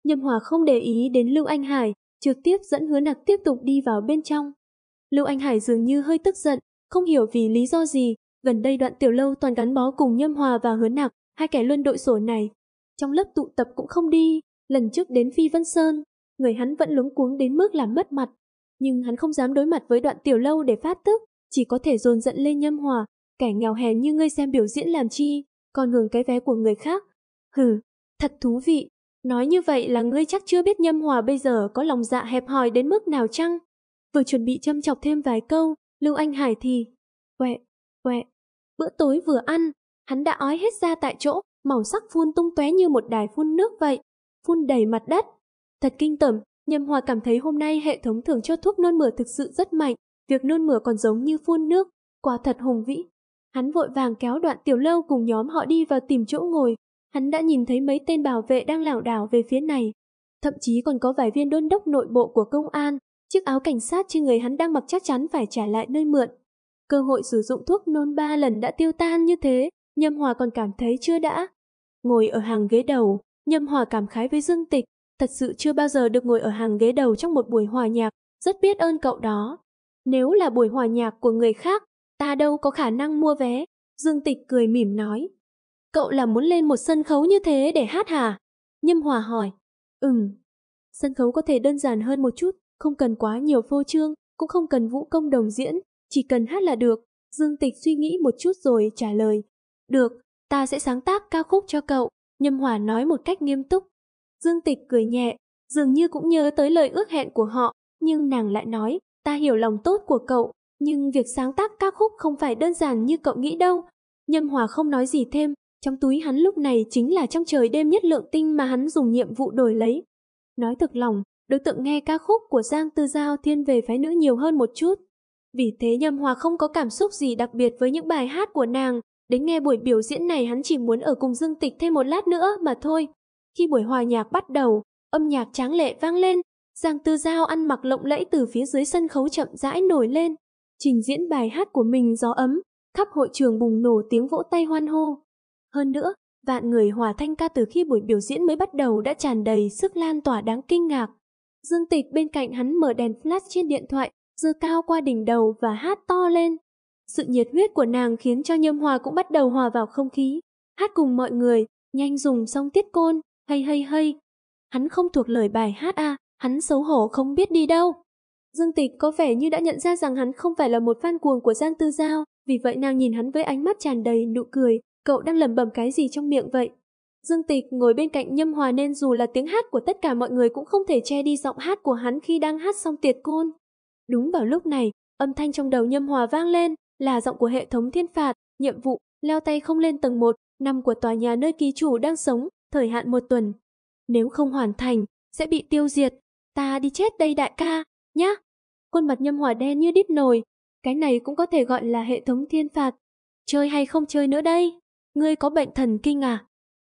Nhâm Hòa không để ý đến Lưu Anh Hải, trực tiếp dẫn hứa nặc tiếp tục đi vào bên trong. Lưu Anh Hải dường như hơi tức giận, không hiểu vì lý do gì, gần đây đoạn tiểu lâu toàn gắn bó cùng Nhâm Hòa và hứa nặc, hai kẻ luân đội sổ này. Trong lớp tụ tập cũng không đi, lần trước đến Phi Vân Sơn, người hắn vẫn luống cuống đến mức làm mất mặt. Nhưng hắn không dám đối mặt với đoạn tiểu lâu để phát tức, chỉ có thể dồn giận lên Nhâm Hòa, kẻ nghèo hèn như ngươi xem biểu diễn làm chi, còn hưởng cái vé của người khác. Hừ, thật thú vị. Nói như vậy là ngươi chắc chưa biết Nhâm Hòa bây giờ có lòng dạ hẹp hòi đến mức nào chăng? Vừa chuẩn bị châm chọc thêm vài câu, Lưu Anh Hải thì... Quẹ, quẹ. Bữa tối vừa ăn, hắn đã ói hết ra tại chỗ, màu sắc phun tung tóe như một đài phun nước vậy, phun đầy mặt đất. Thật kinh tởm, Nhâm Hòa cảm thấy hôm nay hệ thống thưởng cho thuốc nôn mửa thực sự rất mạnh, việc nôn mửa còn giống như phun nước, quả thật hùng vĩ. Hắn vội vàng kéo đoạn tiểu lâu cùng nhóm họ đi vào tìm chỗ ngồi, hắn đã nhìn thấy mấy tên bảo vệ đang lảo đảo về phía này. Thậm chí còn có vài viên đôn đốc nội bộ của công an, chiếc áo cảnh sát trên người hắn đang mặc chắc chắn phải trả lại nơi mượn. Cơ hội sử dụng thuốc nôn ba lần đã tiêu tan như thế, Nhâm Hòa còn cảm thấy chưa đã. Ngồi ở hàng ghế đầu, Nhâm Hòa cảm khái với Dương Tịch, thật sự chưa bao giờ được ngồi ở hàng ghế đầu trong một buổi hòa nhạc, rất biết ơn cậu đó. Nếu là buổi hòa nhạc của người khác, ta đâu có khả năng mua vé. Dương Tịch cười mỉm nói. Cậu là muốn lên một sân khấu như thế để hát hả? Nhâm Hòa hỏi. Ừm. Sân khấu có thể đơn giản hơn một chút, không cần quá nhiều phô trương, cũng không cần vũ công đồng diễn, chỉ cần hát là được. Dương Tịch suy nghĩ một chút rồi trả lời. Được, ta sẽ sáng tác ca khúc cho cậu. Nhâm Hòa nói một cách nghiêm túc. Dương Tịch cười nhẹ, dường như cũng nhớ tới lời ước hẹn của họ, nhưng nàng lại nói, ta hiểu lòng tốt của cậu, nhưng việc sáng tác ca khúc không phải đơn giản như cậu nghĩ đâu. Nhâm Hòa không nói gì thêm, trong túi hắn lúc này chính là trong trời đêm nhất lượng tinh mà hắn dùng nhiệm vụ đổi lấy. Nói thực lòng, đối tượng nghe ca khúc của Giang Tư Giao thiên về phái nữ nhiều hơn một chút. Vì thế Nhâm Hòa không có cảm xúc gì đặc biệt với những bài hát của nàng, đến nghe buổi biểu diễn này hắn chỉ muốn ở cùng Dương Tịch thêm một lát nữa mà thôi. Khi buổi hòa nhạc bắt đầu, âm nhạc tráng lệ vang lên, Giang Tư Giao ăn mặc lộng lẫy từ phía dưới sân khấu chậm rãi nổi lên, trình diễn bài hát của mình gió ấm, khắp hội trường bùng nổ tiếng vỗ tay hoan hô. Hơn nữa, vạn người hòa thanh ca từ khi buổi biểu diễn mới bắt đầu đã tràn đầy sức lan tỏa đáng kinh ngạc. Dương Tịch bên cạnh hắn mở đèn flash trên điện thoại, dơ cao qua đỉnh đầu và hát to lên. Sự nhiệt huyết của nàng khiến cho Nhâm Hòa cũng bắt đầu hòa vào không khí, hát cùng mọi người, nhanh dùng xong tiết côn, hay hay hay. Hắn không thuộc lời bài hát à, hắn xấu hổ không biết đi đâu. Dương Tịch có vẻ như đã nhận ra rằng hắn không phải là một fan cuồng của Giang Tư Giao, vì vậy nàng nhìn hắn với ánh mắt tràn đầy nụ cười, cậu đang lẩm bẩm cái gì trong miệng vậy? Dương Tịch ngồi bên cạnh Nhâm Hòa nên dù là tiếng hát của tất cả mọi người cũng không thể che đi giọng hát của hắn khi đang hát xong tiệt côn. Đúng vào lúc này, âm thanh trong đầu Nhâm Hòa vang lên, là giọng của hệ thống thiên phạt, nhiệm vụ, leo tay không lên tầng 1, năm của tòa nhà nơi ký chủ đang sống, thời hạn một tuần. Nếu không hoàn thành, sẽ bị tiêu diệt. Ta đi chết đây đại ca, nhá. Khuôn mặt nhâm hòa đen như đít nồi. Cái này cũng có thể gọi là hệ thống thiên phạt. Chơi hay không chơi nữa đây? Ngươi có bệnh thần kinh à?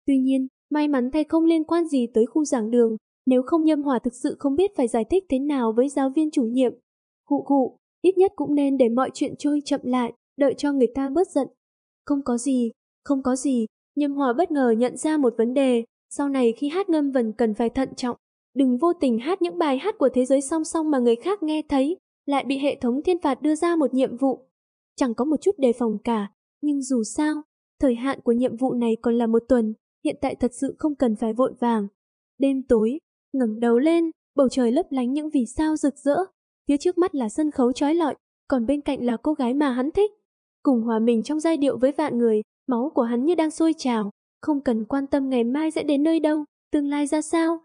Tuy nhiên, may mắn thay không liên quan gì tới khu giảng đường. Nếu không nhâm hòa thực sự không biết phải giải thích thế nào với giáo viên chủ nhiệm. Hụ hụ, ít nhất cũng nên để mọi chuyện trôi chậm lại, đợi cho người ta bớt giận. Không có gì, không có gì, nhâm hòa bất ngờ nhận ra một vấn đề, sau này khi hát ngâm vần cần phải thận trọng, đừng vô tình hát những bài hát của thế giới song song mà người khác nghe thấy, lại bị hệ thống thiên phạt đưa ra một nhiệm vụ. Chẳng có một chút đề phòng cả, nhưng dù sao, thời hạn của nhiệm vụ này còn là một tuần, hiện tại thật sự không cần phải vội vàng. Đêm tối, ngẩng đầu lên, bầu trời lấp lánh những vì sao rực rỡ, phía trước mắt là sân khấu trói lọi, còn bên cạnh là cô gái mà hắn thích. Cùng hòa mình trong giai điệu với vạn người, máu của hắn như đang sôi trào, không cần quan tâm ngày mai sẽ đến nơi đâu, tương lai ra sao.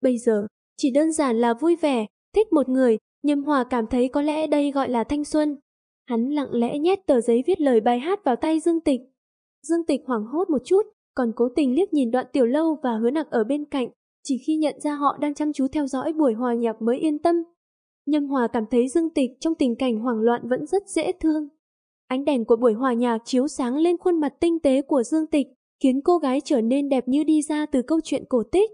Bây giờ, chỉ đơn giản là vui vẻ, thích một người, Nhâm Hòa cảm thấy có lẽ đây gọi là thanh xuân. Hắn lặng lẽ nhét tờ giấy viết lời bài hát vào tay Dương Tịch. Dương Tịch hoảng hốt một chút, còn cố tình liếc nhìn đoạn tiểu lâu và hứa nặc ở bên cạnh, chỉ khi nhận ra họ đang chăm chú theo dõi buổi hòa nhạc mới yên tâm. Nhâm Hòa cảm thấy Dương Tịch trong tình cảnh hoảng loạn vẫn rất dễ thương. Ánh đèn của buổi hòa nhạc chiếu sáng lên khuôn mặt tinh tế của Dương Tịch, khiến cô gái trở nên đẹp như đi ra từ câu chuyện cổ tích.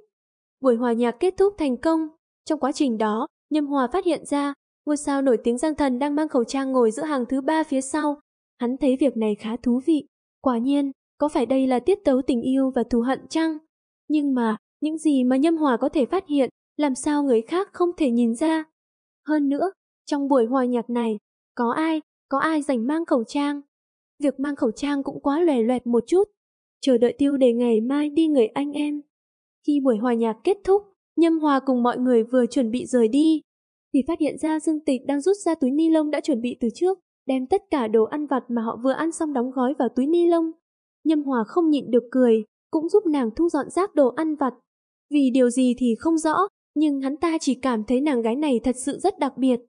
Buổi hòa nhạc kết thúc thành công. Trong quá trình đó, Nhâm Hòa phát hiện ra, ngôi sao nổi tiếng Giang Thần đang mang khẩu trang ngồi giữa hàng thứ ba phía sau. Hắn thấy việc này khá thú vị. Quả nhiên, có phải đây là tiết tấu tình yêu và thù hận chăng? Nhưng mà, những gì mà Nhâm Hòa có thể phát hiện, làm sao người khác không thể nhìn ra? Hơn nữa, trong buổi hòa nhạc này, có ai, có ai dành mang khẩu trang? Việc mang khẩu trang cũng quá lòe loẹt một chút. Chờ đợi tiêu để ngày mai đi người anh em. Khi buổi hòa nhạc kết thúc, Nhâm Hòa cùng mọi người vừa chuẩn bị rời đi, thì phát hiện ra Dương Tịch đang rút ra túi ni lông đã chuẩn bị từ trước, đem tất cả đồ ăn vặt mà họ vừa ăn xong đóng gói vào túi ni lông. Nhâm Hòa không nhịn được cười, cũng giúp nàng thu dọn rác đồ ăn vặt. Vì điều gì thì không rõ, nhưng hắn ta chỉ cảm thấy nàng gái này thật sự rất đặc biệt.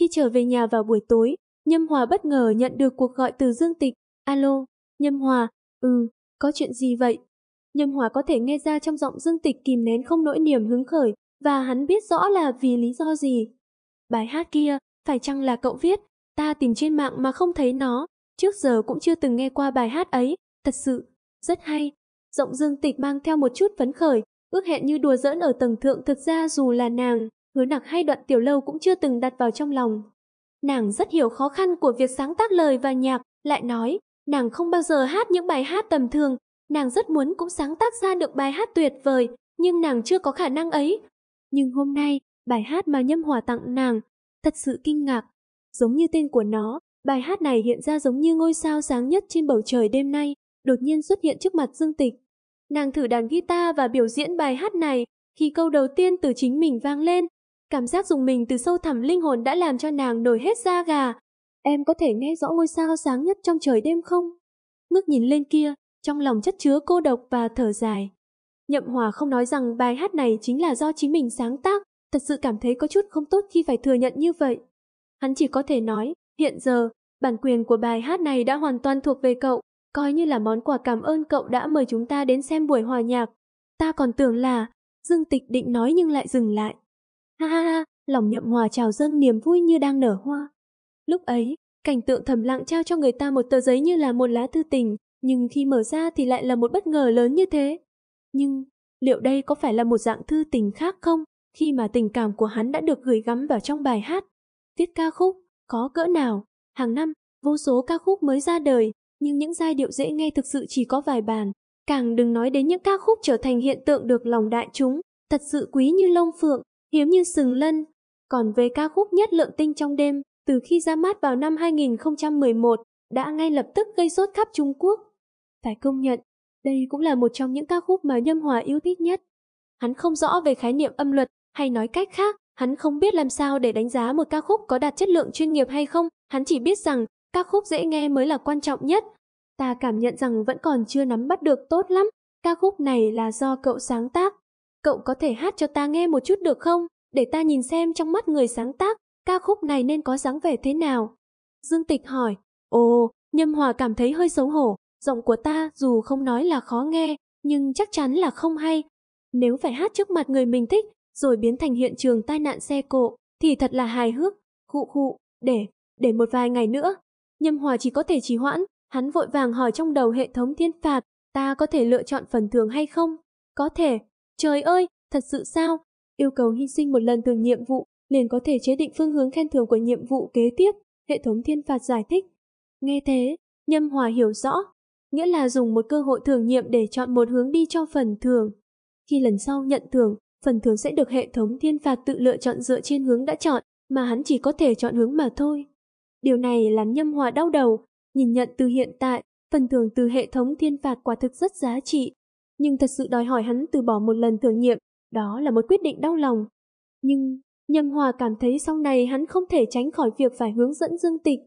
Khi trở về nhà vào buổi tối, Nhâm Hòa bất ngờ nhận được cuộc gọi từ Dương Tịch. Alo, Nhâm Hòa, ừ, có chuyện gì vậy? Nhâm Hòa có thể nghe ra trong giọng Dương Tịch kìm nén không nỗi niềm hứng khởi, và hắn biết rõ là vì lý do gì. Bài hát kia, phải chăng là cậu viết? Ta tìm trên mạng mà không thấy nó, trước giờ cũng chưa từng nghe qua bài hát ấy, thật sự, rất hay. Giọng Dương Tịch mang theo một chút phấn khởi, ước hẹn như đùa giỡn ở tầng thượng thực ra dù là nàng, hứa nặc hay đoạn tiểu lâu cũng chưa từng đặt vào trong lòng. Nàng rất hiểu khó khăn của việc sáng tác lời và nhạc, lại nói, nàng không bao giờ hát những bài hát tầm thường, nàng rất muốn cũng sáng tác ra được bài hát tuyệt vời, nhưng nàng chưa có khả năng ấy. Nhưng hôm nay, bài hát mà Nhâm Hòa tặng nàng, thật sự kinh ngạc. Giống như tên của nó, bài hát này hiện ra giống như ngôi sao sáng nhất trên bầu trời đêm nay, đột nhiên xuất hiện trước mặt Dương Tịch. Nàng thử đàn guitar và biểu diễn bài hát này, khi câu đầu tiên từ chính mình vang lên, cảm giác dùng mình từ sâu thẳm linh hồn đã làm cho nàng nổi hết da gà. Em có thể nghe rõ ngôi sao sáng nhất trong trời đêm không? Ngước nhìn lên kia, trong lòng chất chứa cô độc và thở dài. Nhậm Hòa không nói rằng bài hát này chính là do chính mình sáng tác, thật sự cảm thấy có chút không tốt khi phải thừa nhận như vậy. Hắn chỉ có thể nói, hiện giờ, bản quyền của bài hát này đã hoàn toàn thuộc về cậu, coi như là món quà cảm ơn cậu đã mời chúng ta đến xem buổi hòa nhạc. Ta còn tưởng là, Dương Tịch định nói nhưng lại dừng lại. Ha ha ha, lòng nhậm hòa trào dâng niềm vui như đang nở hoa. Lúc ấy, cảnh tượng thầm lặng trao cho người ta một tờ giấy như là một lá thư tình, nhưng khi mở ra thì lại là một bất ngờ lớn như thế. Nhưng, liệu đây có phải là một dạng thư tình khác không, khi mà tình cảm của hắn đã được gửi gắm vào trong bài hát? Viết ca khúc, có cỡ nào? Hàng năm, vô số ca khúc mới ra đời, nhưng những giai điệu dễ nghe thực sự chỉ có vài bàn. Càng đừng nói đến những ca khúc trở thành hiện tượng được lòng đại chúng, thật sự quý như lông phượng, hiếm như sừng lân. Còn về ca khúc nhất lượng tinh trong đêm, từ khi ra mắt vào năm 2011, đã ngay lập tức gây sốt khắp Trung Quốc. Phải công nhận, đây cũng là một trong những ca khúc mà Nhâm Hòa yêu thích nhất. Hắn không rõ về khái niệm âm luật, hay nói cách khác, hắn không biết làm sao để đánh giá một ca khúc có đạt chất lượng chuyên nghiệp hay không, hắn chỉ biết rằng ca khúc dễ nghe mới là quan trọng nhất. Ta cảm nhận rằng vẫn còn chưa nắm bắt được tốt lắm, ca khúc này là do cậu sáng tác. Cậu có thể hát cho ta nghe một chút được không, để ta nhìn xem trong mắt người sáng tác, ca khúc này nên có dáng vẻ thế nào. Dương Tịch hỏi, ồ, Nhâm Hòa cảm thấy hơi xấu hổ, giọng của ta dù không nói là khó nghe, nhưng chắc chắn là không hay. Nếu phải hát trước mặt người mình thích, rồi biến thành hiện trường tai nạn xe cộ, thì thật là hài hước. Khụ khụ, để, để một vài ngày nữa. Nhâm Hòa chỉ có thể trì hoãn, hắn vội vàng hỏi trong đầu hệ thống thiên phạt, ta có thể lựa chọn phần thưởng hay không? Có thể. Trời ơi, thật sự sao? Yêu cầu hy sinh một lần thường nhiệm vụ, liền có thể chế định phương hướng khen thưởng của nhiệm vụ kế tiếp, hệ thống thiên phạt giải thích. Nghe thế, Nhâm Hòa hiểu rõ, nghĩa là dùng một cơ hội thường nhiệm để chọn một hướng đi cho phần thưởng. Khi lần sau nhận thưởng, phần thưởng sẽ được hệ thống thiên phạt tự lựa chọn dựa trên hướng đã chọn, mà hắn chỉ có thể chọn hướng mà thôi. Điều này làm Nhâm Hòa đau đầu, nhìn nhận từ hiện tại, phần thưởng từ hệ thống thiên phạt quả thực rất giá trị, nhưng thật sự đòi hỏi hắn từ bỏ một lần thử nghiệm, đó là một quyết định đau lòng. Nhưng, Nhâm Hòa cảm thấy sau này hắn không thể tránh khỏi việc phải hướng dẫn Dương Tịch.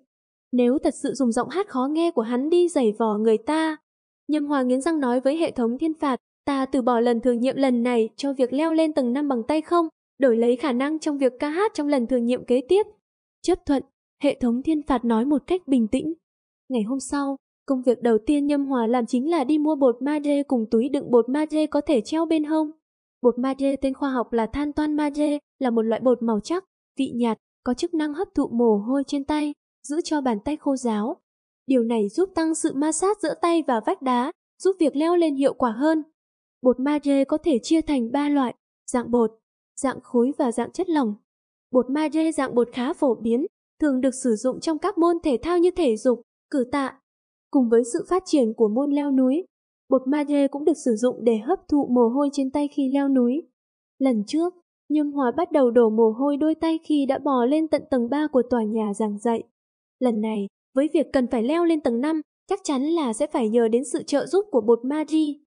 Nếu thật sự dùng giọng hát khó nghe của hắn đi giày vò người ta, Nhâm Hòa nghiến răng nói với hệ thống thiên phạt, ta từ bỏ lần thử nghiệm lần này cho việc leo lên tầng 5 bằng tay không, đổi lấy khả năng trong việc ca hát trong lần thử nghiệm kế tiếp. Chấp thuận, hệ thống thiên phạt nói một cách bình tĩnh. Ngày hôm sau, công việc đầu tiên Nhâm Hòa làm chính là đi mua bột madre cùng túi đựng bột madre có thể treo bên hông. Bột madre tên khoa học là than toan madre, là một loại bột màu chắc, vị nhạt, có chức năng hấp thụ mồ hôi trên tay, giữ cho bàn tay khô ráo. Điều này giúp tăng sự ma sát giữa tay và vách đá, giúp việc leo lên hiệu quả hơn. Bột madre có thể chia thành 3 loại, dạng bột, dạng khối và dạng chất lỏng. Bột madre dạng bột khá phổ biến, thường được sử dụng trong các môn thể thao như thể dục, cử tạ. Cùng với sự phát triển của môn leo núi, bột madre cũng được sử dụng để hấp thụ mồ hôi trên tay khi leo núi. Lần trước, Nhâm Hòa bắt đầu đổ mồ hôi đôi tay khi đã bò lên tận tầng 3 của tòa nhà giảng dạy. Lần này, với việc cần phải leo lên tầng 5, chắc chắn là sẽ phải nhờ đến sự trợ giúp của bột Magi.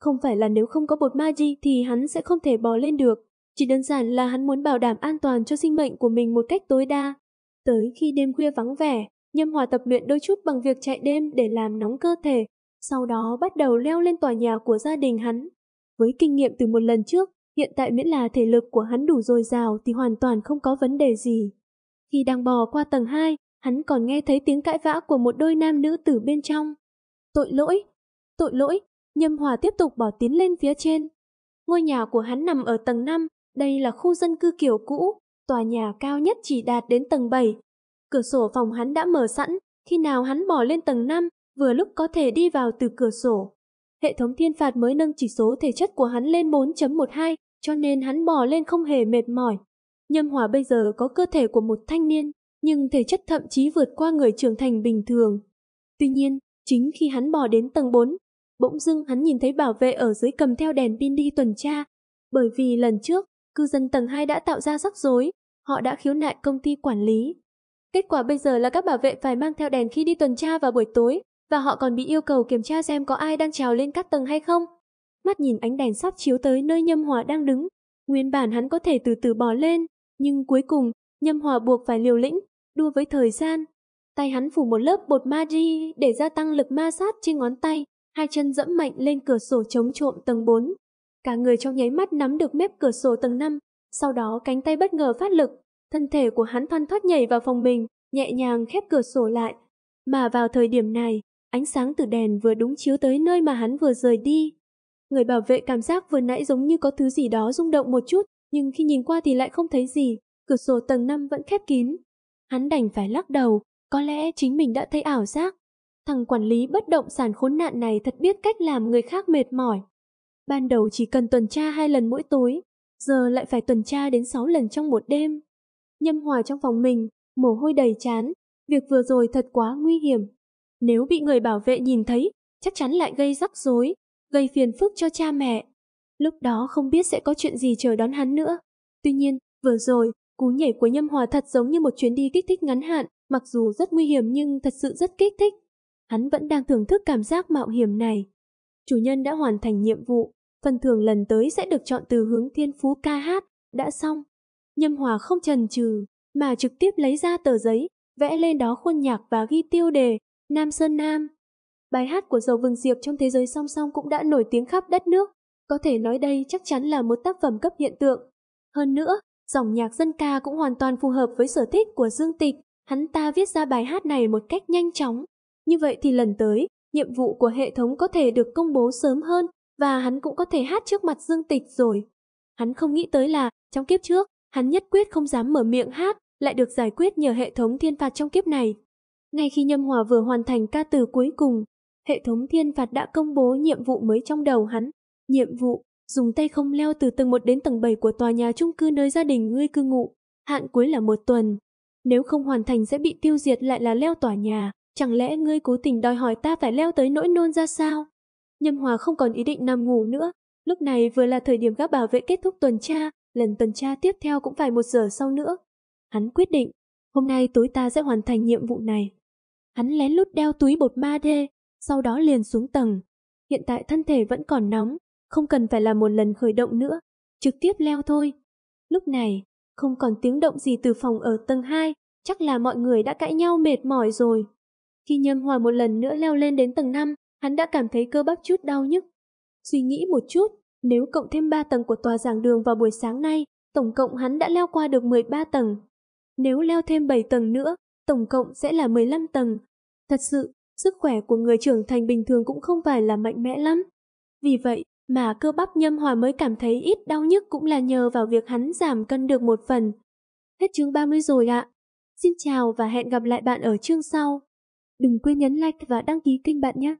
Không phải là nếu không có bột Magi thì hắn sẽ không thể bò lên được. Chỉ đơn giản là hắn muốn bảo đảm an toàn cho sinh mệnh của mình một cách tối đa. Tới khi đêm khuya vắng vẻ, Nhâm Hòa tập luyện đôi chút bằng việc chạy đêm để làm nóng cơ thể, sau đó bắt đầu leo lên tòa nhà của gia đình hắn. Với kinh nghiệm từ một lần trước, hiện tại miễn là thể lực của hắn đủ dồi dào thì hoàn toàn không có vấn đề gì. Khi đang bò qua tầng 2, hắn còn nghe thấy tiếng cãi vã của một đôi nam nữ từ bên trong. Tội lỗi, tội lỗi, Nhâm Hòa tiếp tục bỏ tiến lên phía trên. Ngôi nhà của hắn nằm ở tầng 5, đây là khu dân cư kiểu cũ, tòa nhà cao nhất chỉ đạt đến tầng 7. Cửa sổ phòng hắn đã mở sẵn, khi nào hắn bỏ lên tầng 5, vừa lúc có thể đi vào từ cửa sổ. Hệ thống thiên phạt mới nâng chỉ số thể chất của hắn lên 4.12, cho nên hắn bò lên không hề mệt mỏi. Nhâm Hòa bây giờ có cơ thể của một thanh niên, nhưng thể chất thậm chí vượt qua người trưởng thành bình thường. Tuy nhiên, chính khi hắn bò đến tầng 4, bỗng dưng hắn nhìn thấy bảo vệ ở dưới cầm theo đèn pin đi tuần tra. Bởi vì lần trước, cư dân tầng 2 đã tạo ra rắc rối, họ đã khiếu nại công ty quản lý. Kết quả bây giờ là các bảo vệ phải mang theo đèn khi đi tuần tra vào buổi tối, và họ còn bị yêu cầu kiểm tra xem có ai đang trèo lên các tầng hay không. Mắt nhìn ánh đèn sắp chiếu tới nơi Nhâm Hòa đang đứng, nguyên bản hắn có thể từ từ bò lên, nhưng cuối cùng, Nhâm Hòa buộc phải liều lĩnh, đua với thời gian. Tay hắn phủ một lớp bột magi để gia tăng lực ma sát trên ngón tay, hai chân dẫm mạnh lên cửa sổ chống trộm tầng 4. Cả người trong nháy mắt nắm được mép cửa sổ tầng 5, sau đó cánh tay bất ngờ phát lực, thân thể của hắn thoăn thoát nhảy vào phòng mình, nhẹ nhàng khép cửa sổ lại. Mà vào thời điểm này, ánh sáng từ đèn vừa đúng chiếu tới nơi mà hắn vừa rời đi. Người bảo vệ cảm giác vừa nãy giống như có thứ gì đó rung động một chút, nhưng khi nhìn qua thì lại không thấy gì, cửa sổ tầng 5 vẫn khép kín. Hắn đành phải lắc đầu, có lẽ chính mình đã thấy ảo giác. Thằng quản lý bất động sản khốn nạn này thật biết cách làm người khác mệt mỏi. Ban đầu chỉ cần tuần tra hai lần mỗi tối, giờ lại phải tuần tra đến 6 lần trong một đêm. Nhâm hòa trong phòng mình, mồ hôi đầy chán, việc vừa rồi thật quá nguy hiểm. Nếu bị người bảo vệ nhìn thấy, chắc chắn lại gây rắc rối, gây phiền phức cho cha mẹ. Lúc đó không biết sẽ có chuyện gì chờ đón hắn nữa. Tuy nhiên, vừa rồi, cú nhảy của Nhâm Hòa thật giống như một chuyến đi kích thích ngắn hạn, mặc dù rất nguy hiểm nhưng thật sự rất kích thích. Hắn vẫn đang thưởng thức cảm giác mạo hiểm này. Chủ nhân đã hoàn thành nhiệm vụ, phần thưởng lần tới sẽ được chọn từ hướng thiên phú ca hát, đã xong. Nhâm Hòa không chần chừ, mà trực tiếp lấy ra tờ giấy, vẽ lên đó khuôn nhạc và ghi tiêu đề Nam Sơn Nam. Bài hát của Dầu Vừng Diệp trong thế giới song song cũng đã nổi tiếng khắp đất nước. Có thể nói đây chắc chắn là một tác phẩm cấp hiện tượng. Hơn nữa, dòng nhạc dân ca cũng hoàn toàn phù hợp với sở thích của Dương Tịch. Hắn ta viết ra bài hát này một cách nhanh chóng. Như vậy thì lần tới, nhiệm vụ của hệ thống có thể được công bố sớm hơn và hắn cũng có thể hát trước mặt Dương Tịch rồi. Hắn không nghĩ tới là trong kiếp trước, hắn nhất quyết không dám mở miệng hát, lại được giải quyết nhờ hệ thống thiên phạt trong kiếp này. Ngay khi Nhâm Hòa vừa hoàn thành ca từ cuối cùng, hệ thống thiên phạt đã công bố nhiệm vụ mới trong đầu hắn. Nhiệm vụ, dùng tay không leo từ tầng 1 đến tầng 7 của tòa nhà chung cư nơi gia đình ngươi cư ngụ. Hạn cuối là một tuần. Nếu không hoàn thành sẽ bị tiêu diệt lại là leo tòa nhà. Chẳng lẽ ngươi cố tình đòi hỏi ta phải leo tới nỗi nôn ra sao? Nhâm Hòa không còn ý định nằm ngủ nữa. Lúc này vừa là thời điểm các bảo vệ kết thúc tuần tra, lần tuần tra tiếp theo cũng phải một giờ sau nữa. Hắn quyết định, hôm nay tối ta sẽ hoàn thành nhiệm vụ này. Hắn lén lút đeo túi bột ma đê, sau đó liền xuống tầng. Hiện tại thân thể vẫn còn nóng, không cần phải làm một lần khởi động nữa, trực tiếp leo thôi. Lúc này, không còn tiếng động gì từ phòng ở tầng 2, chắc là mọi người đã cãi nhau mệt mỏi rồi. Khi Nhâm Hòa một lần nữa leo lên đến tầng 5, hắn đã cảm thấy cơ bắp chút đau nhức. Suy nghĩ một chút, nếu cộng thêm 3 tầng của tòa giảng đường vào buổi sáng nay, tổng cộng hắn đã leo qua được 13 tầng. Nếu leo thêm 7 tầng nữa, tổng cộng sẽ là 15 tầng. Thật sự, sức khỏe của người trưởng thành bình thường cũng không phải là mạnh mẽ lắm. Vì vậy mà cơ bắp nhâm hòa mới cảm thấy ít đau nhức cũng là nhờ vào việc hắn giảm cân được một phần. Hết chương 30 rồi ạ. Xin chào và hẹn gặp lại bạn ở chương sau. Đừng quên nhấn like và đăng ký kênh bạn nhé.